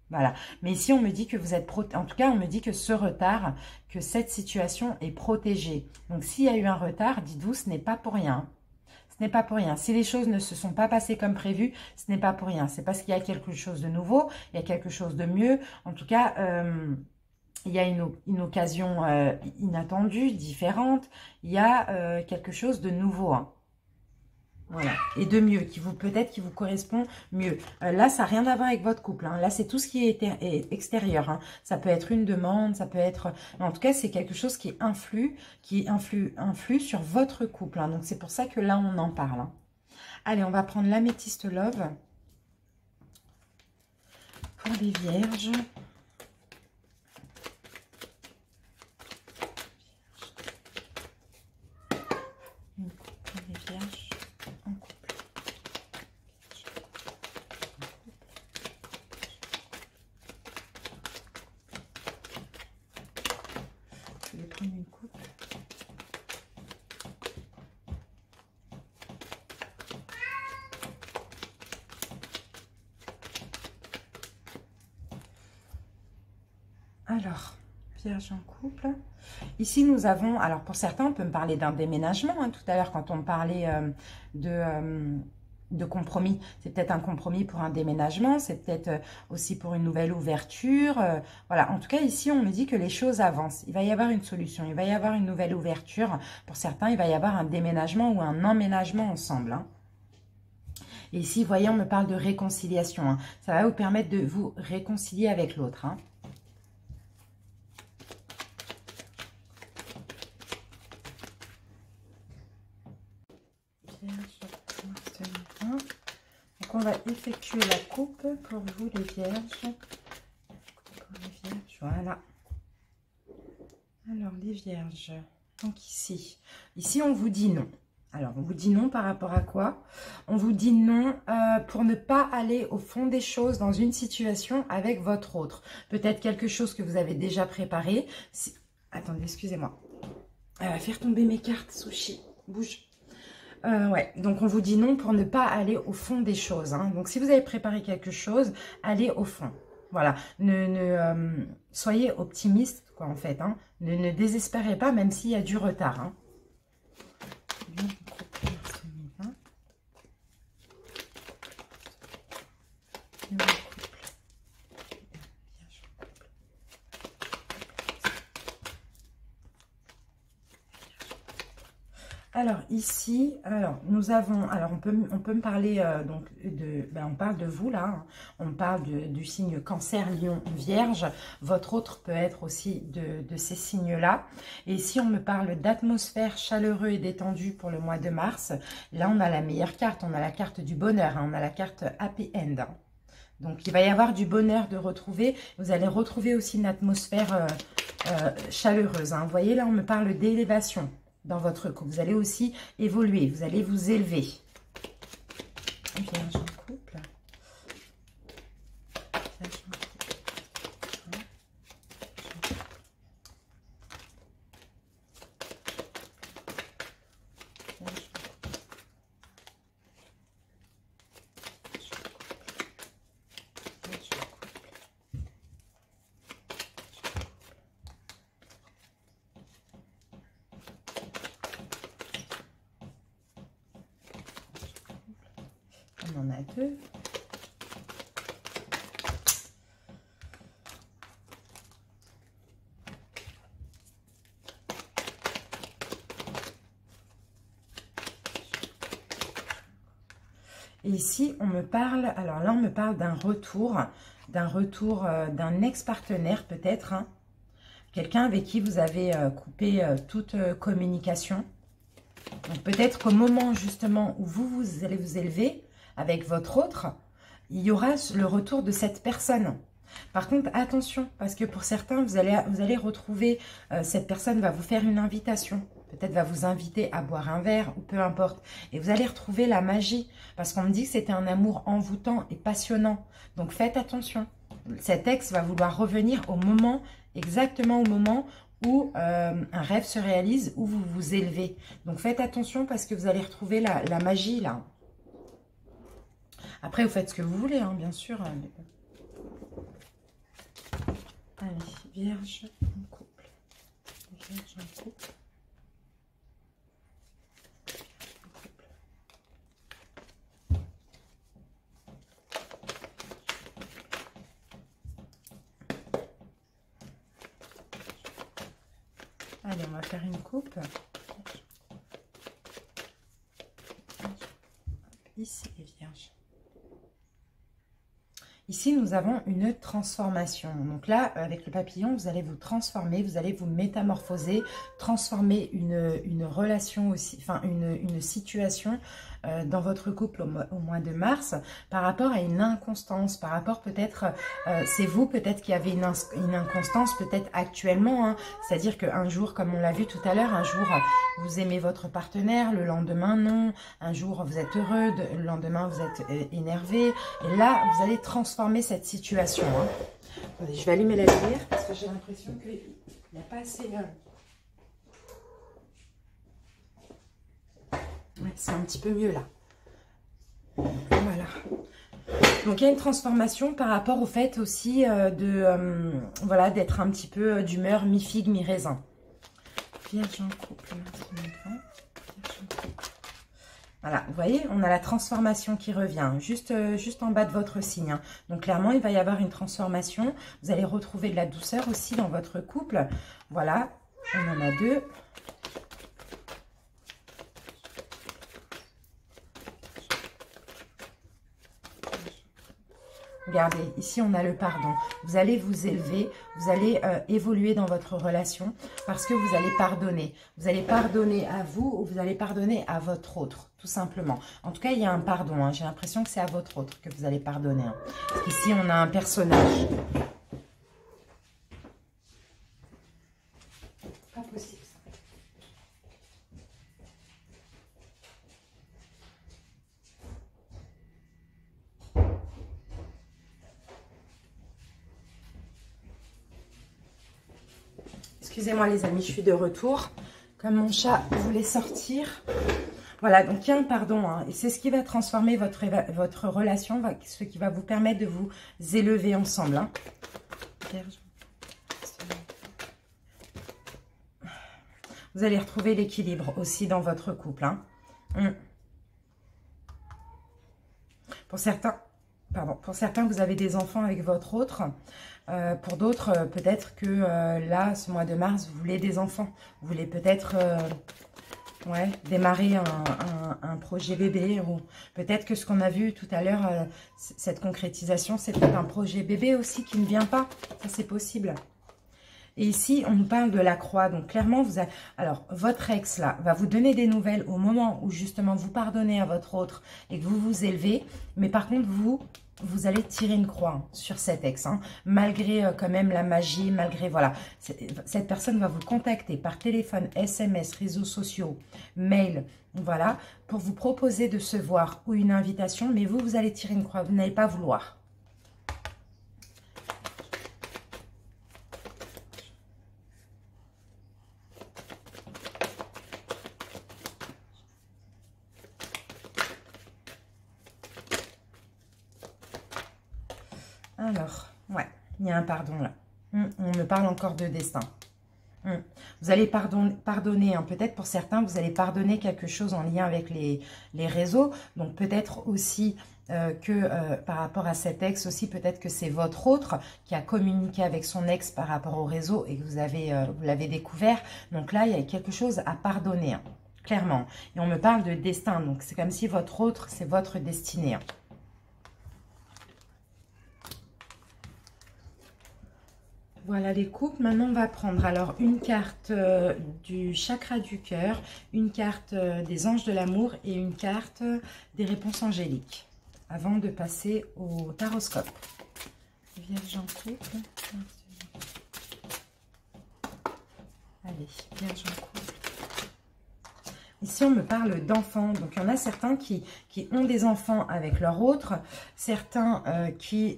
Voilà. Mais ici, on me dit que vous êtes... En tout cas, on me dit que ce retard, que cette situation est protégée. Donc, s'il y a eu un retard, dites-vous, ce n'est pas pour rien. Ce n'est pas pour rien. Si les choses ne se sont pas passées comme prévu, ce n'est pas pour rien. C'est parce qu'il y a quelque chose de nouveau, il y a quelque chose de mieux. En tout cas, euh, il y a une, occasion euh, inattendue, différente. Il y a euh, quelque chose de nouveau. Hein. Voilà. Et de mieux, qui vous peut-être qui vous correspond mieux. Euh, là, ça n'a rien à voir avec votre couple. Hein. Là, c'est tout ce qui est, extérieur. Hein. Ça peut être une demande, ça peut être... En tout cas, c'est quelque chose qui influe, qui influe, influe sur votre couple. Hein. Donc, c'est pour ça que là, on en parle. Allez, on va prendre l'améthyste love. Pour les vierges. Pour les vierges. Alors, Vierge en Ici, nous avons, alors pour certains, on peut me parler d'un déménagement. Hein, tout à l'heure, quand on parlait euh, de, euh, de compromis, c'est peut-être un compromis pour un déménagement, c'est peut-être euh, aussi pour une nouvelle ouverture. voilà, en tout cas, ici, on me dit que les choses avancent. Il va y avoir une solution, il va y avoir une nouvelle ouverture. Pour certains, il va y avoir un déménagement ou un emménagement ensemble. Hein. Ici, voyez, on me parle de réconciliation. Hein. Ça va vous permettre de vous réconcilier avec l'autre. On va effectuer la coupe pour vous les vierges. voilà. Alors les vierges, donc ici, ici on vous dit non. Alors, on vous dit non par rapport à quoi? On vous dit non euh, pour ne pas aller au fond des choses dans une situation avec votre autre. Peut-être quelque chose que vous avez déjà préparé. Attendez, excusez-moi. Elle va faire tomber mes cartes, Sushi. Bouge. Euh, donc on vous dit non pour ne pas aller au fond des choses. Hein. Donc si vous avez préparé quelque chose, allez au fond. Voilà, ne, ne euh, soyez optimiste, quoi, en fait. Hein. Ne, ne, désespérez pas, même s'il y a du retard. Hein. Alors ici, alors nous avons, alors on peut, on peut me parler euh, donc de, ben, on parle de vous là, hein. on parle du signe Cancer, Lion, Vierge. Votre autre peut être aussi de, ces signes-là. Et ici on me parle d'atmosphère chaleureux et détendue pour le mois de mars. Là on a la meilleure carte, on a la carte du bonheur, hein. on a la carte Happy End. Hein. Donc il va y avoir du bonheur de retrouver. Vous allez retrouver aussi une atmosphère euh, euh, chaleureuse. Vous voyez là on me parle d'élévation dans votre couple. Vous allez aussi évoluer, vous allez vous élever en couple. On en a deux. Et ici, on me parle, alors là, on me parle d'un retour, d'un retour euh, d'un ex-partenaire peut-être, hein. quelqu'un avec qui vous avez euh, coupé euh, toute communication. Donc peut-être qu'au moment justement où vous, vous allez vous élever, avec votre autre, il y aura le retour de cette personne. Par contre, attention, parce que pour certains, vous allez, retrouver, cette personne va vous faire une invitation. Peut-être va vous inviter à boire un verre ou peu importe. Et vous allez retrouver la magie. Parce qu'on me dit que c'était un amour envoûtant et passionnant. Donc faites attention. Cet ex va vouloir revenir au moment, exactement au moment où euh, un rêve se réalise, où vous vous élevez. Donc faites attention parce que vous allez retrouver la, magie là. Après, vous faites ce que vous voulez, hein, bien sûr. Hein, Allez, vierge en couple. Vierge en couple. Allez, on va faire une coupe. Ici, les vierges. Ici, nous avons une transformation. Donc là, avec le papillon, vous allez vous transformer, vous allez vous métamorphoser, transformer une, une relation aussi, enfin une, une situation euh, dans votre couple au mois, de mars par rapport à une inconstance, par rapport peut-être, euh, c'est vous peut-être qui avez une, inconstance peut-être actuellement, hein. c'est-à-dire qu'un jour, comme on l'a vu tout à l'heure, un jour vous aimez votre partenaire, le lendemain non, un jour vous êtes heureux, le lendemain vous êtes euh, énervé, et là vous allez transformer cette situation. Hein. je vais allumer la lumière parce que j'ai l'impression qu'il n'y a pas assez... c'est un petit peu mieux là. Voilà. Donc il y a une transformation par rapport au fait aussi euh, de euh, voilà d'être un petit peu euh, d'humeur mi-figue, mi-raisin. Vierge en couple, Voilà, vous voyez, on a la transformation qui revient, juste, juste en bas de votre signe. Hein. Donc clairement, il va y avoir une transformation. Vous allez retrouver de la douceur aussi dans votre couple. Voilà, on en a deux. Regardez, ici on a le pardon. Vous allez vous élever, vous allez euh, évoluer dans votre relation parce que vous allez pardonner. Vous allez pardonner à vous ou vous allez pardonner à votre autre, tout simplement. En tout cas, il y a un pardon. Hein. J'ai l'impression que c'est à votre autre que vous allez pardonner. Hein. Ici, on a un personnage. Pas possible. Excusez-moi les amis, je suis de retour. Comme mon chat voulait sortir. Voilà, donc il y a un pardon. Hein, c'est ce qui va transformer votre, votre relation, ce qui va vous permettre de vous élever ensemble. Hein. Vous allez retrouver l'équilibre aussi dans votre couple. Hein. Hum. Pour certains, pour certains, vous avez des enfants avec votre autre. Euh, pour d'autres, euh, peut-être que euh, là, ce mois de mars, vous voulez des enfants. Vous voulez peut-être démarrer un, projet bébé. ou Peut-être que ce qu'on a vu tout à l'heure, cette concrétisation, c'est peut-être un projet bébé aussi qui ne vient pas. Ça, c'est possible. Et ici, on nous parle de la croix. Donc, clairement, vous avez... Alors, votre ex, là, va vous donner des nouvelles au moment où, justement, vous pardonnez à votre autre et que vous vous élevez. Mais par contre, vous, vous allez tirer une croix sur cet ex, hein. malgré euh, quand même la magie, malgré, voilà, cette personne va vous contacter par téléphone, SMS, réseaux sociaux, mail, voilà, pour vous proposer de se voir ou une invitation, mais vous, vous allez tirer une croix, vous n'allez pas vouloir. Alors, ouais, il pardon là. Hum, on me parle encore de destin. Hum. Vous allez pardonner, hein. peut-être pour certains, vous allez pardonner quelque chose en lien avec les, réseaux. Donc peut-être aussi euh, que euh, par rapport à cet ex aussi, peut-être que c'est votre autre qui a communiqué avec son ex par rapport au réseau et que vous avez euh, vous l'avez découvert. Donc là, il y a quelque chose à pardonner, hein, clairement. Et on me parle de destin, donc c'est comme si votre autre, c'est votre destinée. Hein. Voilà les coupes. Maintenant, on va prendre alors une carte euh, du chakra du cœur, une carte euh, des anges de l'amour et une carte des réponses angéliques avant de passer au taroscope. Vierge en couple. Allez, Vierge en couple. Ici, on me parle d'enfants. Donc, il y en a certains qui, qui, ont des enfants avec leur autre. Certains euh, qui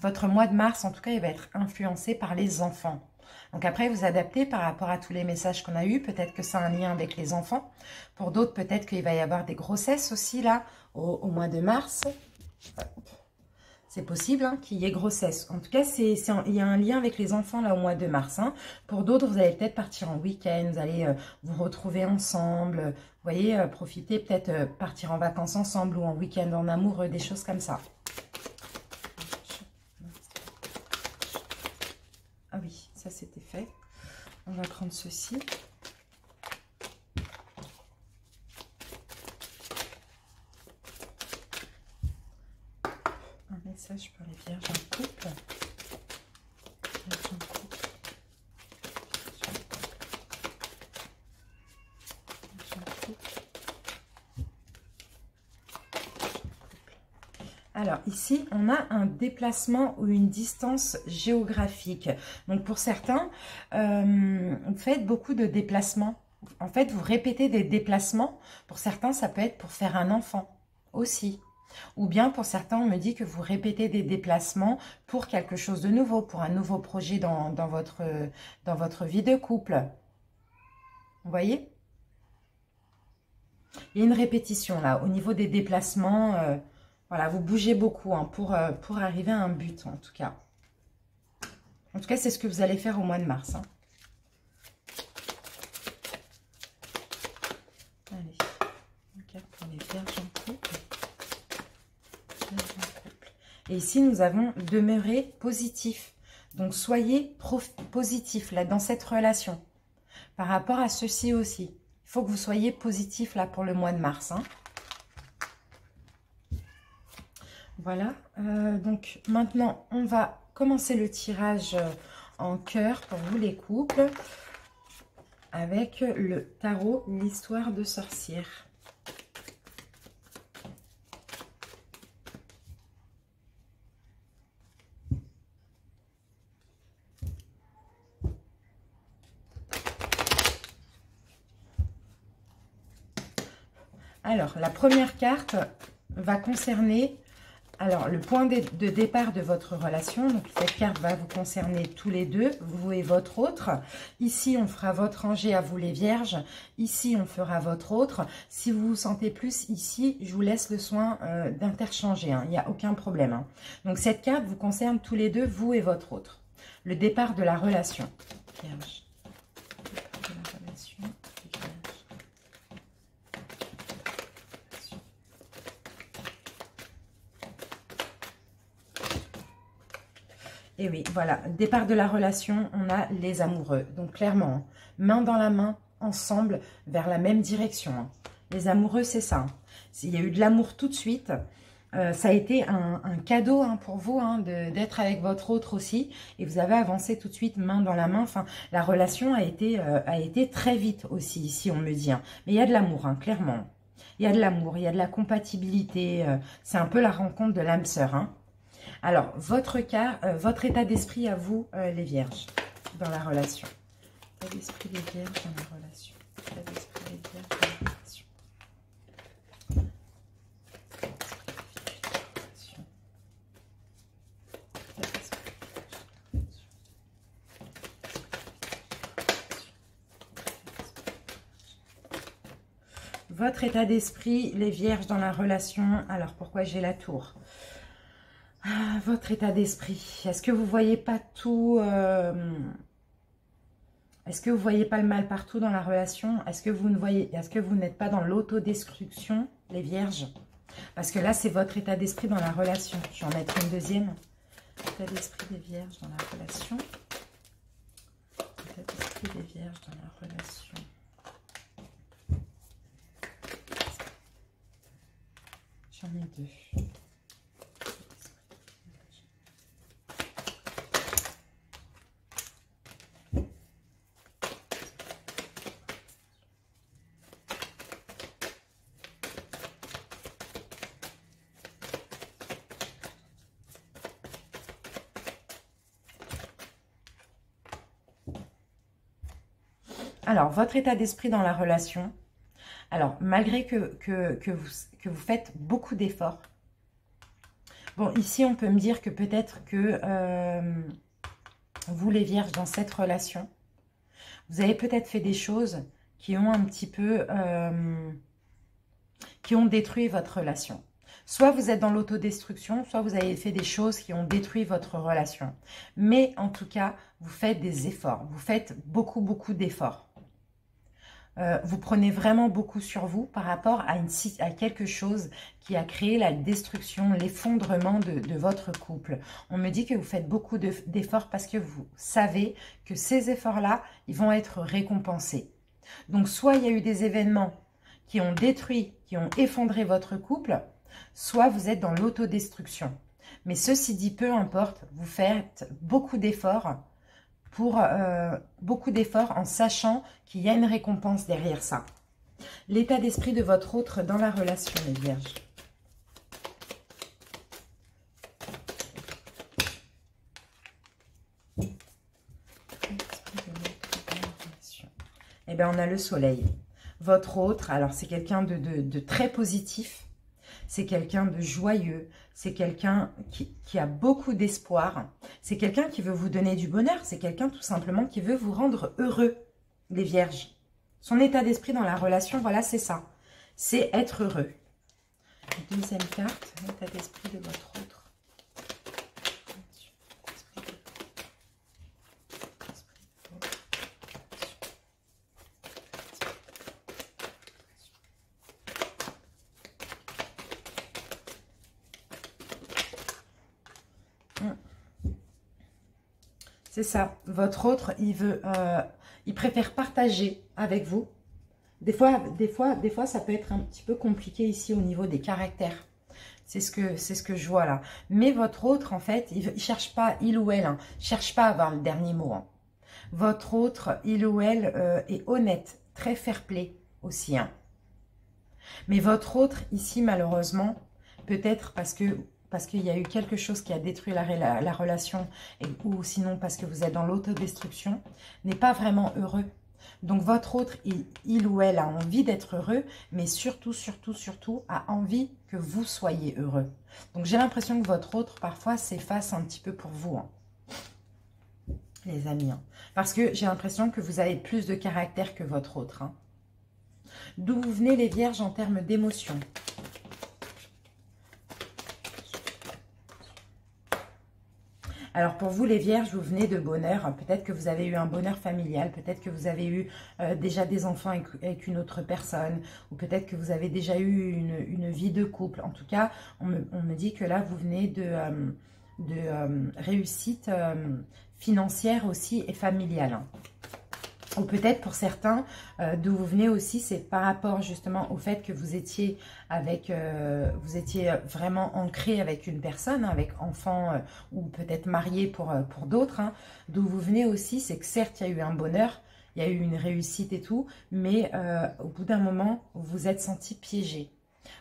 votre mois de mars, en tout cas, il va être influencé par les enfants. Donc après, vous adaptez par rapport à tous les messages qu'on a eus. Peut-être que c'est un lien avec les enfants. Pour d'autres, peut-être qu'il va y avoir des grossesses aussi, là, au, mois de mars. C'est possible hein, qu'il y ait grossesse. En tout cas, il y a un lien avec les enfants, là, au mois de mars. Hein. Pour d'autres, vous allez peut-être partir en week-end. Vous allez euh, vous retrouver ensemble. Vous voyez, euh, profiter, peut-être euh, partir en vacances ensemble ou en week-end en amour, des choses comme ça. Ah oui, ça c'était fait. On va prendre ceci. Un message pour les vierges en couple. Alors ici, on a un déplacement ou une distance géographique. Donc pour certains, euh, vous faites beaucoup de déplacements. En fait, vous répétez des déplacements. Pour certains, ça peut être pour faire un enfant aussi. Ou bien pour certains, on me dit que vous répétez des déplacements pour quelque chose de nouveau, pour un nouveau projet dans, votre, dans votre vie de couple. Vous voyez? Il y a une répétition là, au niveau des déplacements... Euh, voilà, vous bougez beaucoup hein, pour, euh, pour arriver à un but, en tout cas. En tout cas, c'est ce que vous allez faire au mois de mars. Hein. Allez, en couple. Et ici, nous avons demeuré positif. Donc, soyez positif là, dans cette relation. Par rapport à ceci aussi. Il faut que vous soyez positif là pour le mois de mars. Hein. Voilà, euh, donc maintenant on va commencer le tirage euh, en cœur pour vous les couples avec le tarot L'histoire de sorcière. Alors, la première carte va concerner Alors, le point de, départ de votre relation, donc cette carte va vous concerner tous les deux, vous et votre autre. Ici, on fera votre rangée à vous les vierges. Ici, on fera votre autre. Si vous vous sentez plus ici, je vous laisse le soin euh, d'interchanger. Hein. Il n'y a aucun problème. Hein. Donc, cette carte vous concerne tous les deux, vous et votre autre. Le départ de la relation. Vierge. Et oui, voilà, départ de la relation, on a les amoureux. Donc clairement, hein, main dans la main, ensemble, vers la même direction. Hein. Les amoureux, c'est ça. Hein. Il y a eu de l'amour tout de suite. Euh, ça a été un, cadeau pour vous d'être avec votre autre aussi. Et vous avez avancé tout de suite main dans la main. Enfin, la relation a été, euh, très vite aussi, ici, on me dit. Mais il y a de l'amour, clairement. Il y a de l'amour, il y a de la compatibilité. Euh, c'est un peu la rencontre de l'âme sœur. Alors, votre cas, euh, votre état d'esprit à vous, euh, les vierges, dans la relation. État d'esprit des vierges dans la relation. État d'esprit des vierges dans la relation. Votre état d'esprit, les vierges dans la relation. Alors, pourquoi j'ai la tour? Votre état d'esprit. Est-ce que vous voyez pas tout euh, Est-ce que vous voyez pas le mal partout dans la relation? Est-ce que vous ne voyez n'êtes pas dans l'autodestruction, les vierges? Parce que là, c'est votre état d'esprit dans la relation. Je vais en mettre une deuxième. État d'esprit des vierges dans la relation. État d'esprit des vierges dans la relation. J'en ai deux. Alors, votre état d'esprit dans la relation. Alors, malgré que, vous faites beaucoup d'efforts. Bon, ici, on peut me dire que peut-être que euh, vous, les vierges, dans cette relation, vous avez peut-être fait des choses qui ont un petit peu... Euh, qui ont détruit votre relation. Soit vous êtes dans l'autodestruction, soit vous avez fait des choses qui ont détruit votre relation. Mais en tout cas, vous faites des efforts. Vous faites beaucoup, beaucoup d'efforts. Euh, vous prenez vraiment beaucoup sur vous par rapport à, quelque chose qui a créé la destruction, l'effondrement de, votre couple. On me dit que vous faites beaucoup d'efforts parce que vous savez que ces efforts-là, ils vont être récompensés. Donc, soit il y a eu des événements qui ont détruit, qui ont effondré votre couple, soit vous êtes dans l'autodestruction. Mais ceci dit, peu importe, vous faites beaucoup d'efforts pour euh, beaucoup d'efforts en sachant qu'il y a une récompense derrière ça. L'état d'esprit de votre autre dans la relation, les vierges. Eh bien, on a le soleil. Votre autre, alors c'est quelqu'un de très positif, c'est quelqu'un de joyeux, c'est quelqu'un qui, a beaucoup d'espoir, c'est quelqu'un qui veut vous donner du bonheur, c'est quelqu'un tout simplement qui veut vous rendre heureux, les vierges. Son état d'esprit dans la relation, voilà, c'est ça. C'est être heureux. Deuxième carte, l'état d'esprit de votre autre. C'est ça. Votre autre, il veut, euh, il préfère partager avec vous. Des fois, des fois, des fois, ça peut être un petit peu compliqué ici au niveau des caractères. C'est ce que c'est ce que je vois là. Mais votre autre, en fait, il, ne cherche pas, il ou elle, hein, cherche pas à avoir le dernier mot. Hein. Votre autre, il ou elle, euh, est honnête, très fair-play aussi. Hein. Mais votre autre, ici, malheureusement, peut-être parce que parce qu'il y a eu quelque chose qui a détruit la, la, relation, ou sinon parce que vous êtes dans l'autodestruction, n'est pas vraiment heureux. Donc, votre autre, il, ou elle a envie d'être heureux, mais surtout, surtout, surtout, a envie que vous soyez heureux. Donc, j'ai l'impression que votre autre, parfois, s'efface un petit peu pour vous. Hein. Les amis. Hein. Parce que j'ai l'impression que vous avez plus de caractère que votre autre. Hein. D'où vous venez les vierges en termes d'émotion? Alors pour vous les vierges, vous venez de bonheur. Peut-être que vous avez eu un bonheur familial, peut-être que vous avez eu euh, déjà des enfants avec, une autre personne, ou peut-être que vous avez déjà eu une, vie de couple. En tout cas, on me, dit que là, vous venez de, euh, euh, réussite financière aussi et familiale ou peut-être pour certains, euh, d'où vous venez aussi, c'est par rapport justement au fait que vous étiez avec, euh, vous étiez vraiment ancré avec une personne, hein, avec enfant euh, ou peut-être marié pour, pour d'autres. Hein. d'où vous venez aussi, c'est que certes, il y a eu un bonheur, il y a eu une réussite et tout, mais au bout d'un moment, vous vous êtes senti piégé.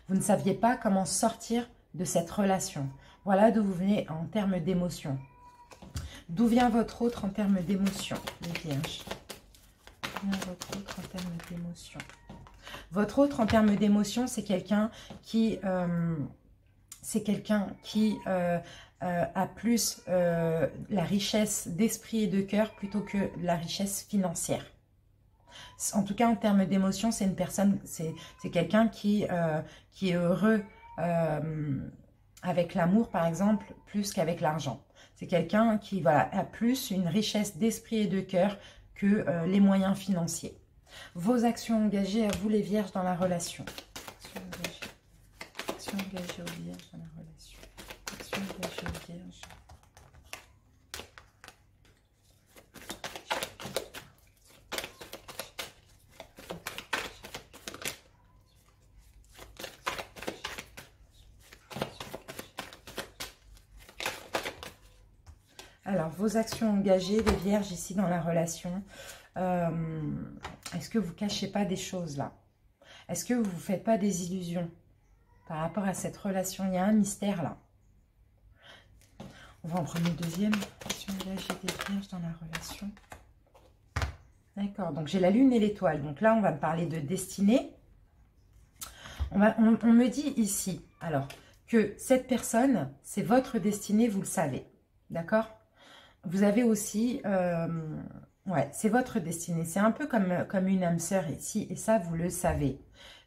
Vous ne saviez pas comment sortir de cette relation. Voilà d'où vous venez en termes d'émotion. D'où vient votre autre en termes d'émotion, les vierges votre autre en termes d'émotion Votre autre en termes c'est quelqu'un qui, euh, qui euh, euh, a plus la richesse d'esprit et de cœur plutôt que la richesse financière. En tout cas, en termes d'émotion, c'est une personne, c'est quelqu'un qui, qui est heureux avec l'amour, par exemple, plus qu'avec l'argent. C'est quelqu'un qui voilà, a plus une richesse d'esprit et de cœur que euh, les moyens financiers. Vos actions engagées à vous les vierges dans la relation. Actions engagées, aux vierges dans la relation. Actions engagées aux vierges. Alors, actions engagées, les vierges, ici dans la relation, euh, est-ce que vous cachez pas des choses là? Est-ce que vous faites pas des illusions par rapport à cette relation? Il y a un mystère là. On va en prendre une deuxième. Action des vierges dans la relation. D'accord, donc j'ai la lune et l'étoile. Donc là, on va me parler de destinée. On, on me dit ici, alors, que cette personne, c'est votre destinée, vous le savez. D'accord? Vous avez aussi, euh, ouais, c'est votre destinée. C'est un peu comme, comme une âme sœur ici, et ça, vous le savez.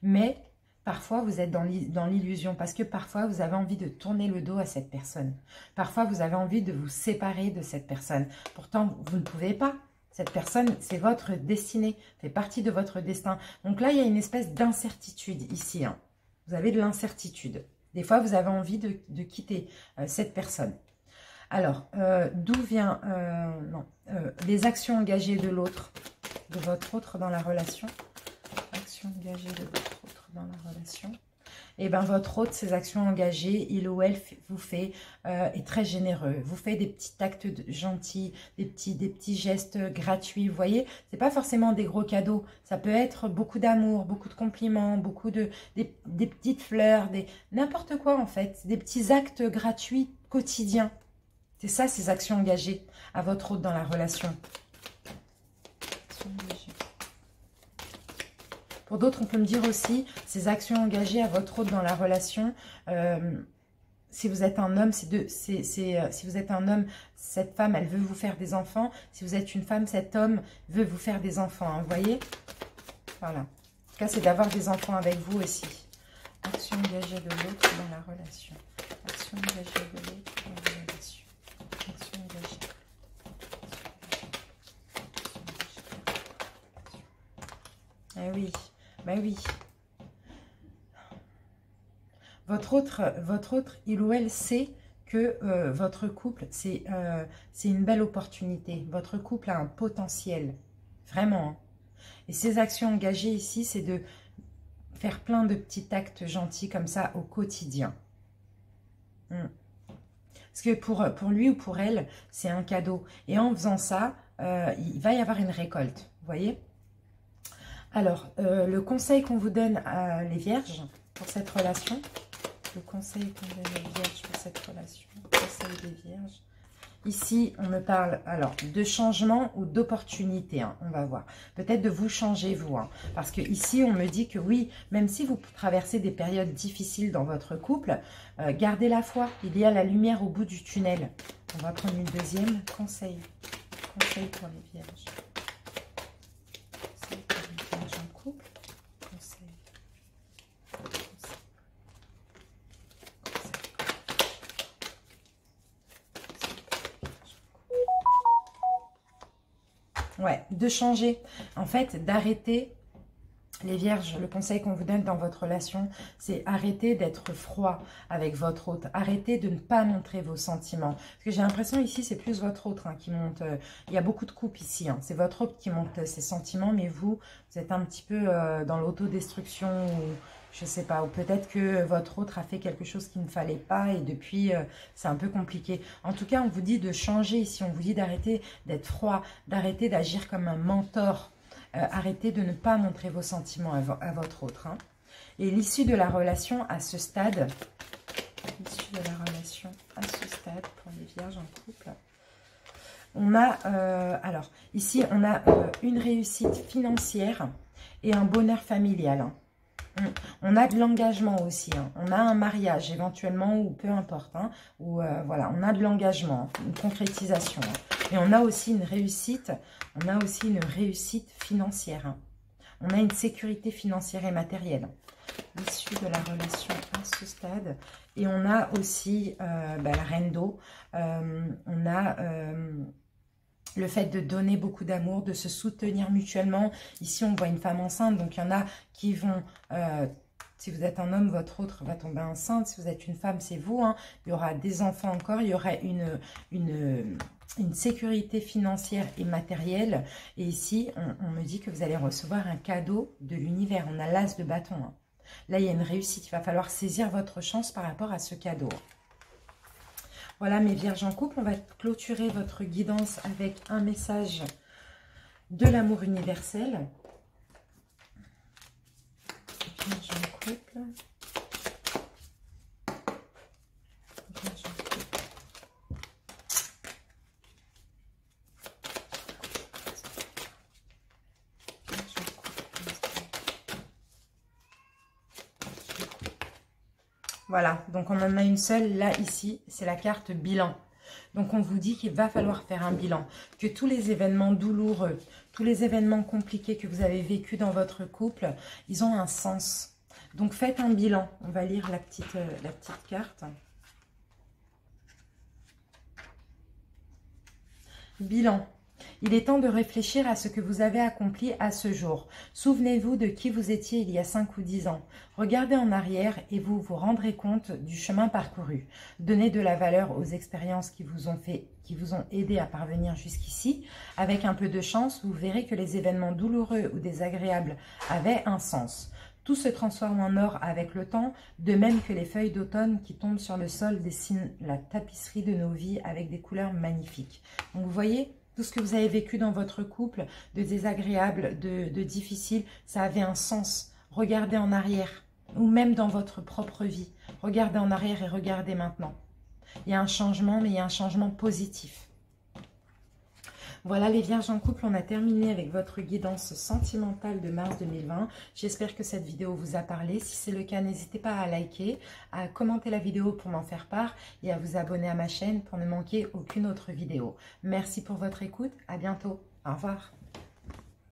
Mais parfois, vous êtes dans l'illusion, parce que parfois, vous avez envie de tourner le dos à cette personne. Parfois, vous avez envie de vous séparer de cette personne. Pourtant, vous ne pouvez pas. Cette personne, c'est votre destinée, fait partie de votre destin. Donc là, il y a une espèce d'incertitude ici. Hein. Vous avez de l'incertitude. Des fois, vous avez envie de, quitter euh, cette personne. Alors, euh, d'où vient euh, euh, les actions engagées de l'autre, de votre autre dans la relation? Actions engagées de votre autre dans la relation. Et eh bien, votre autre, ces actions engagées, il ou elle vous fait, est très généreux, vous fait des petits actes gentils, des petits, des petits gestes gratuits, vous voyez C'est pas forcément des gros cadeaux, ça peut être beaucoup d'amour, beaucoup de compliments, beaucoup de, des, des petites fleurs, des n'importe quoi en fait, des petits actes gratuits quotidiens, c'est ça, ces actions engagées à votre hôte dans la relation. Pour d'autres, on peut me dire aussi, ces actions engagées à votre hôte dans la relation, euh, si vous êtes un homme, euh, si vous êtes un homme, cette femme, elle veut vous faire des enfants. Si vous êtes une femme, cet homme veut vous faire des enfants. Hein, vous voyez? Voilà. En tout cas, c'est d'avoir des enfants avec vous aussi. Action engagée de l'autre dans la relation. Action engagée de l'autre dans la relation. Eh oui, ben oui. Votre autre, votre il ou elle sait que euh, votre couple, euh, c'est une belle opportunité. Votre couple a un potentiel, vraiment. Hein. Et ces actions engagées ici, c'est de faire plein de petits actes gentils comme ça au quotidien. Hmm. Parce que pour, pour lui ou pour elle, c'est un cadeau. Et en faisant ça, euh, il va y avoir une récolte, vous voyez? Alors, euh, le conseil qu'on vous donne à les vierges pour cette relation, le conseil qu'on donne aux vierges pour cette relation, conseil des vierges, Ici, on me parle alors de changement ou d'opportunité. Hein, on va voir. Peut-être de vous changer, vous. Hein. parce que ici, on me dit que oui, même si vous traversez des périodes difficiles dans votre couple, euh, gardez la foi. Il y a la lumière au bout du tunnel. On va prendre une deuxième. Conseil. Conseil pour les vierges. De changer. En fait, d'arrêter les vierges, le conseil qu'on vous donne dans votre relation, c'est arrêter d'être froid avec votre hôte. Arrêtez de ne pas montrer vos sentiments. Parce que j'ai l'impression ici, c'est plus votre autre hein, qui monte. Euh, il y a beaucoup de coupes ici. Hein. C'est votre hôte qui monte ses sentiments, mais vous, vous êtes un petit peu euh, dans l'autodestruction je sais pas, ou peut-être que votre autre a fait quelque chose qu'il ne fallait pas et depuis, euh, c'est un peu compliqué. En tout cas, on vous dit de changer ici, on vous dit d'arrêter d'être froid, d'arrêter d'agir comme un mentor euh, arrêtez de ne pas montrer vos sentiments à, votre autre. Hein. Et l'issue de la relation à ce stade, l'issue de la relation à ce stade pour les vierges en couple, on a, euh, alors ici on a euh, une réussite financière et un bonheur familial. Hein. On a de l'engagement aussi. Hein. On a un mariage éventuellement ou peu importe. ou voilà, on a de l'engagement, une concrétisation. Et on a aussi une réussite, on a aussi une réussite financière. Hein. On a une sécurité financière et matérielle. L'issue de la relation à ce stade. Et on a aussi euh, bah, la reine d'eau. Euh, on a euh, le fait de donner beaucoup d'amour, de se soutenir mutuellement. Ici, on voit une femme enceinte. Donc, il y en a qui vont... si vous êtes un homme, votre autre va tomber enceinte. Si vous êtes une femme, c'est vous. Hein. Il y aura des enfants encore. Il y aura une sécurité financière et matérielle. Et ici, on, me dit que vous allez recevoir un cadeau de l'univers. On a l'as de bâton. Hein. Là, il y a une réussite. Il va falloir saisir votre chance par rapport à ce cadeau. Voilà, mes vierges en couple, on va clôturer votre guidance avec un message de l'amour universel. Vierges en couple. Voilà, donc on en a une seule là, ici, c'est la carte bilan. Donc on vous dit qu'il va falloir faire un bilan, que tous les événements douloureux, tous les événements compliqués que vous avez vécu dans votre couple, ils ont un sens. Donc faites un bilan. On va lire la petite, euh, la petite carte. Bilan. Il est temps de réfléchir à ce que vous avez accompli à ce jour. Souvenez-vous de qui vous étiez il y a 5 ou 10 ans. Regardez en arrière et vous vous rendrez compte du chemin parcouru. Donnez de la valeur aux expériences qui vous ont fait, qui vous ont aidé à parvenir jusqu'ici. Avec un peu de chance, vous verrez que les événements douloureux ou désagréables avaient un sens. Tout se transforme en or avec le temps, de même que les feuilles d'automne qui tombent sur le sol dessinent la tapisserie de nos vies avec des couleurs magnifiques. Donc vous voyez, tout ce que vous avez vécu dans votre couple, de désagréable, de, difficile, ça avait un sens. Regardez en arrière, ou même dans votre propre vie. Regardez en arrière et regardez maintenant. Il y a un changement, mais il y a un changement positif. Voilà les vierges en couple, on a terminé avec votre guidance sentimentale de mars 2020. J'espère que cette vidéo vous a parlé. Si c'est le cas, n'hésitez pas à liker, à commenter la vidéo pour m'en faire part et à vous abonner à ma chaîne pour ne manquer aucune autre vidéo. Merci pour votre écoute, à bientôt, au revoir.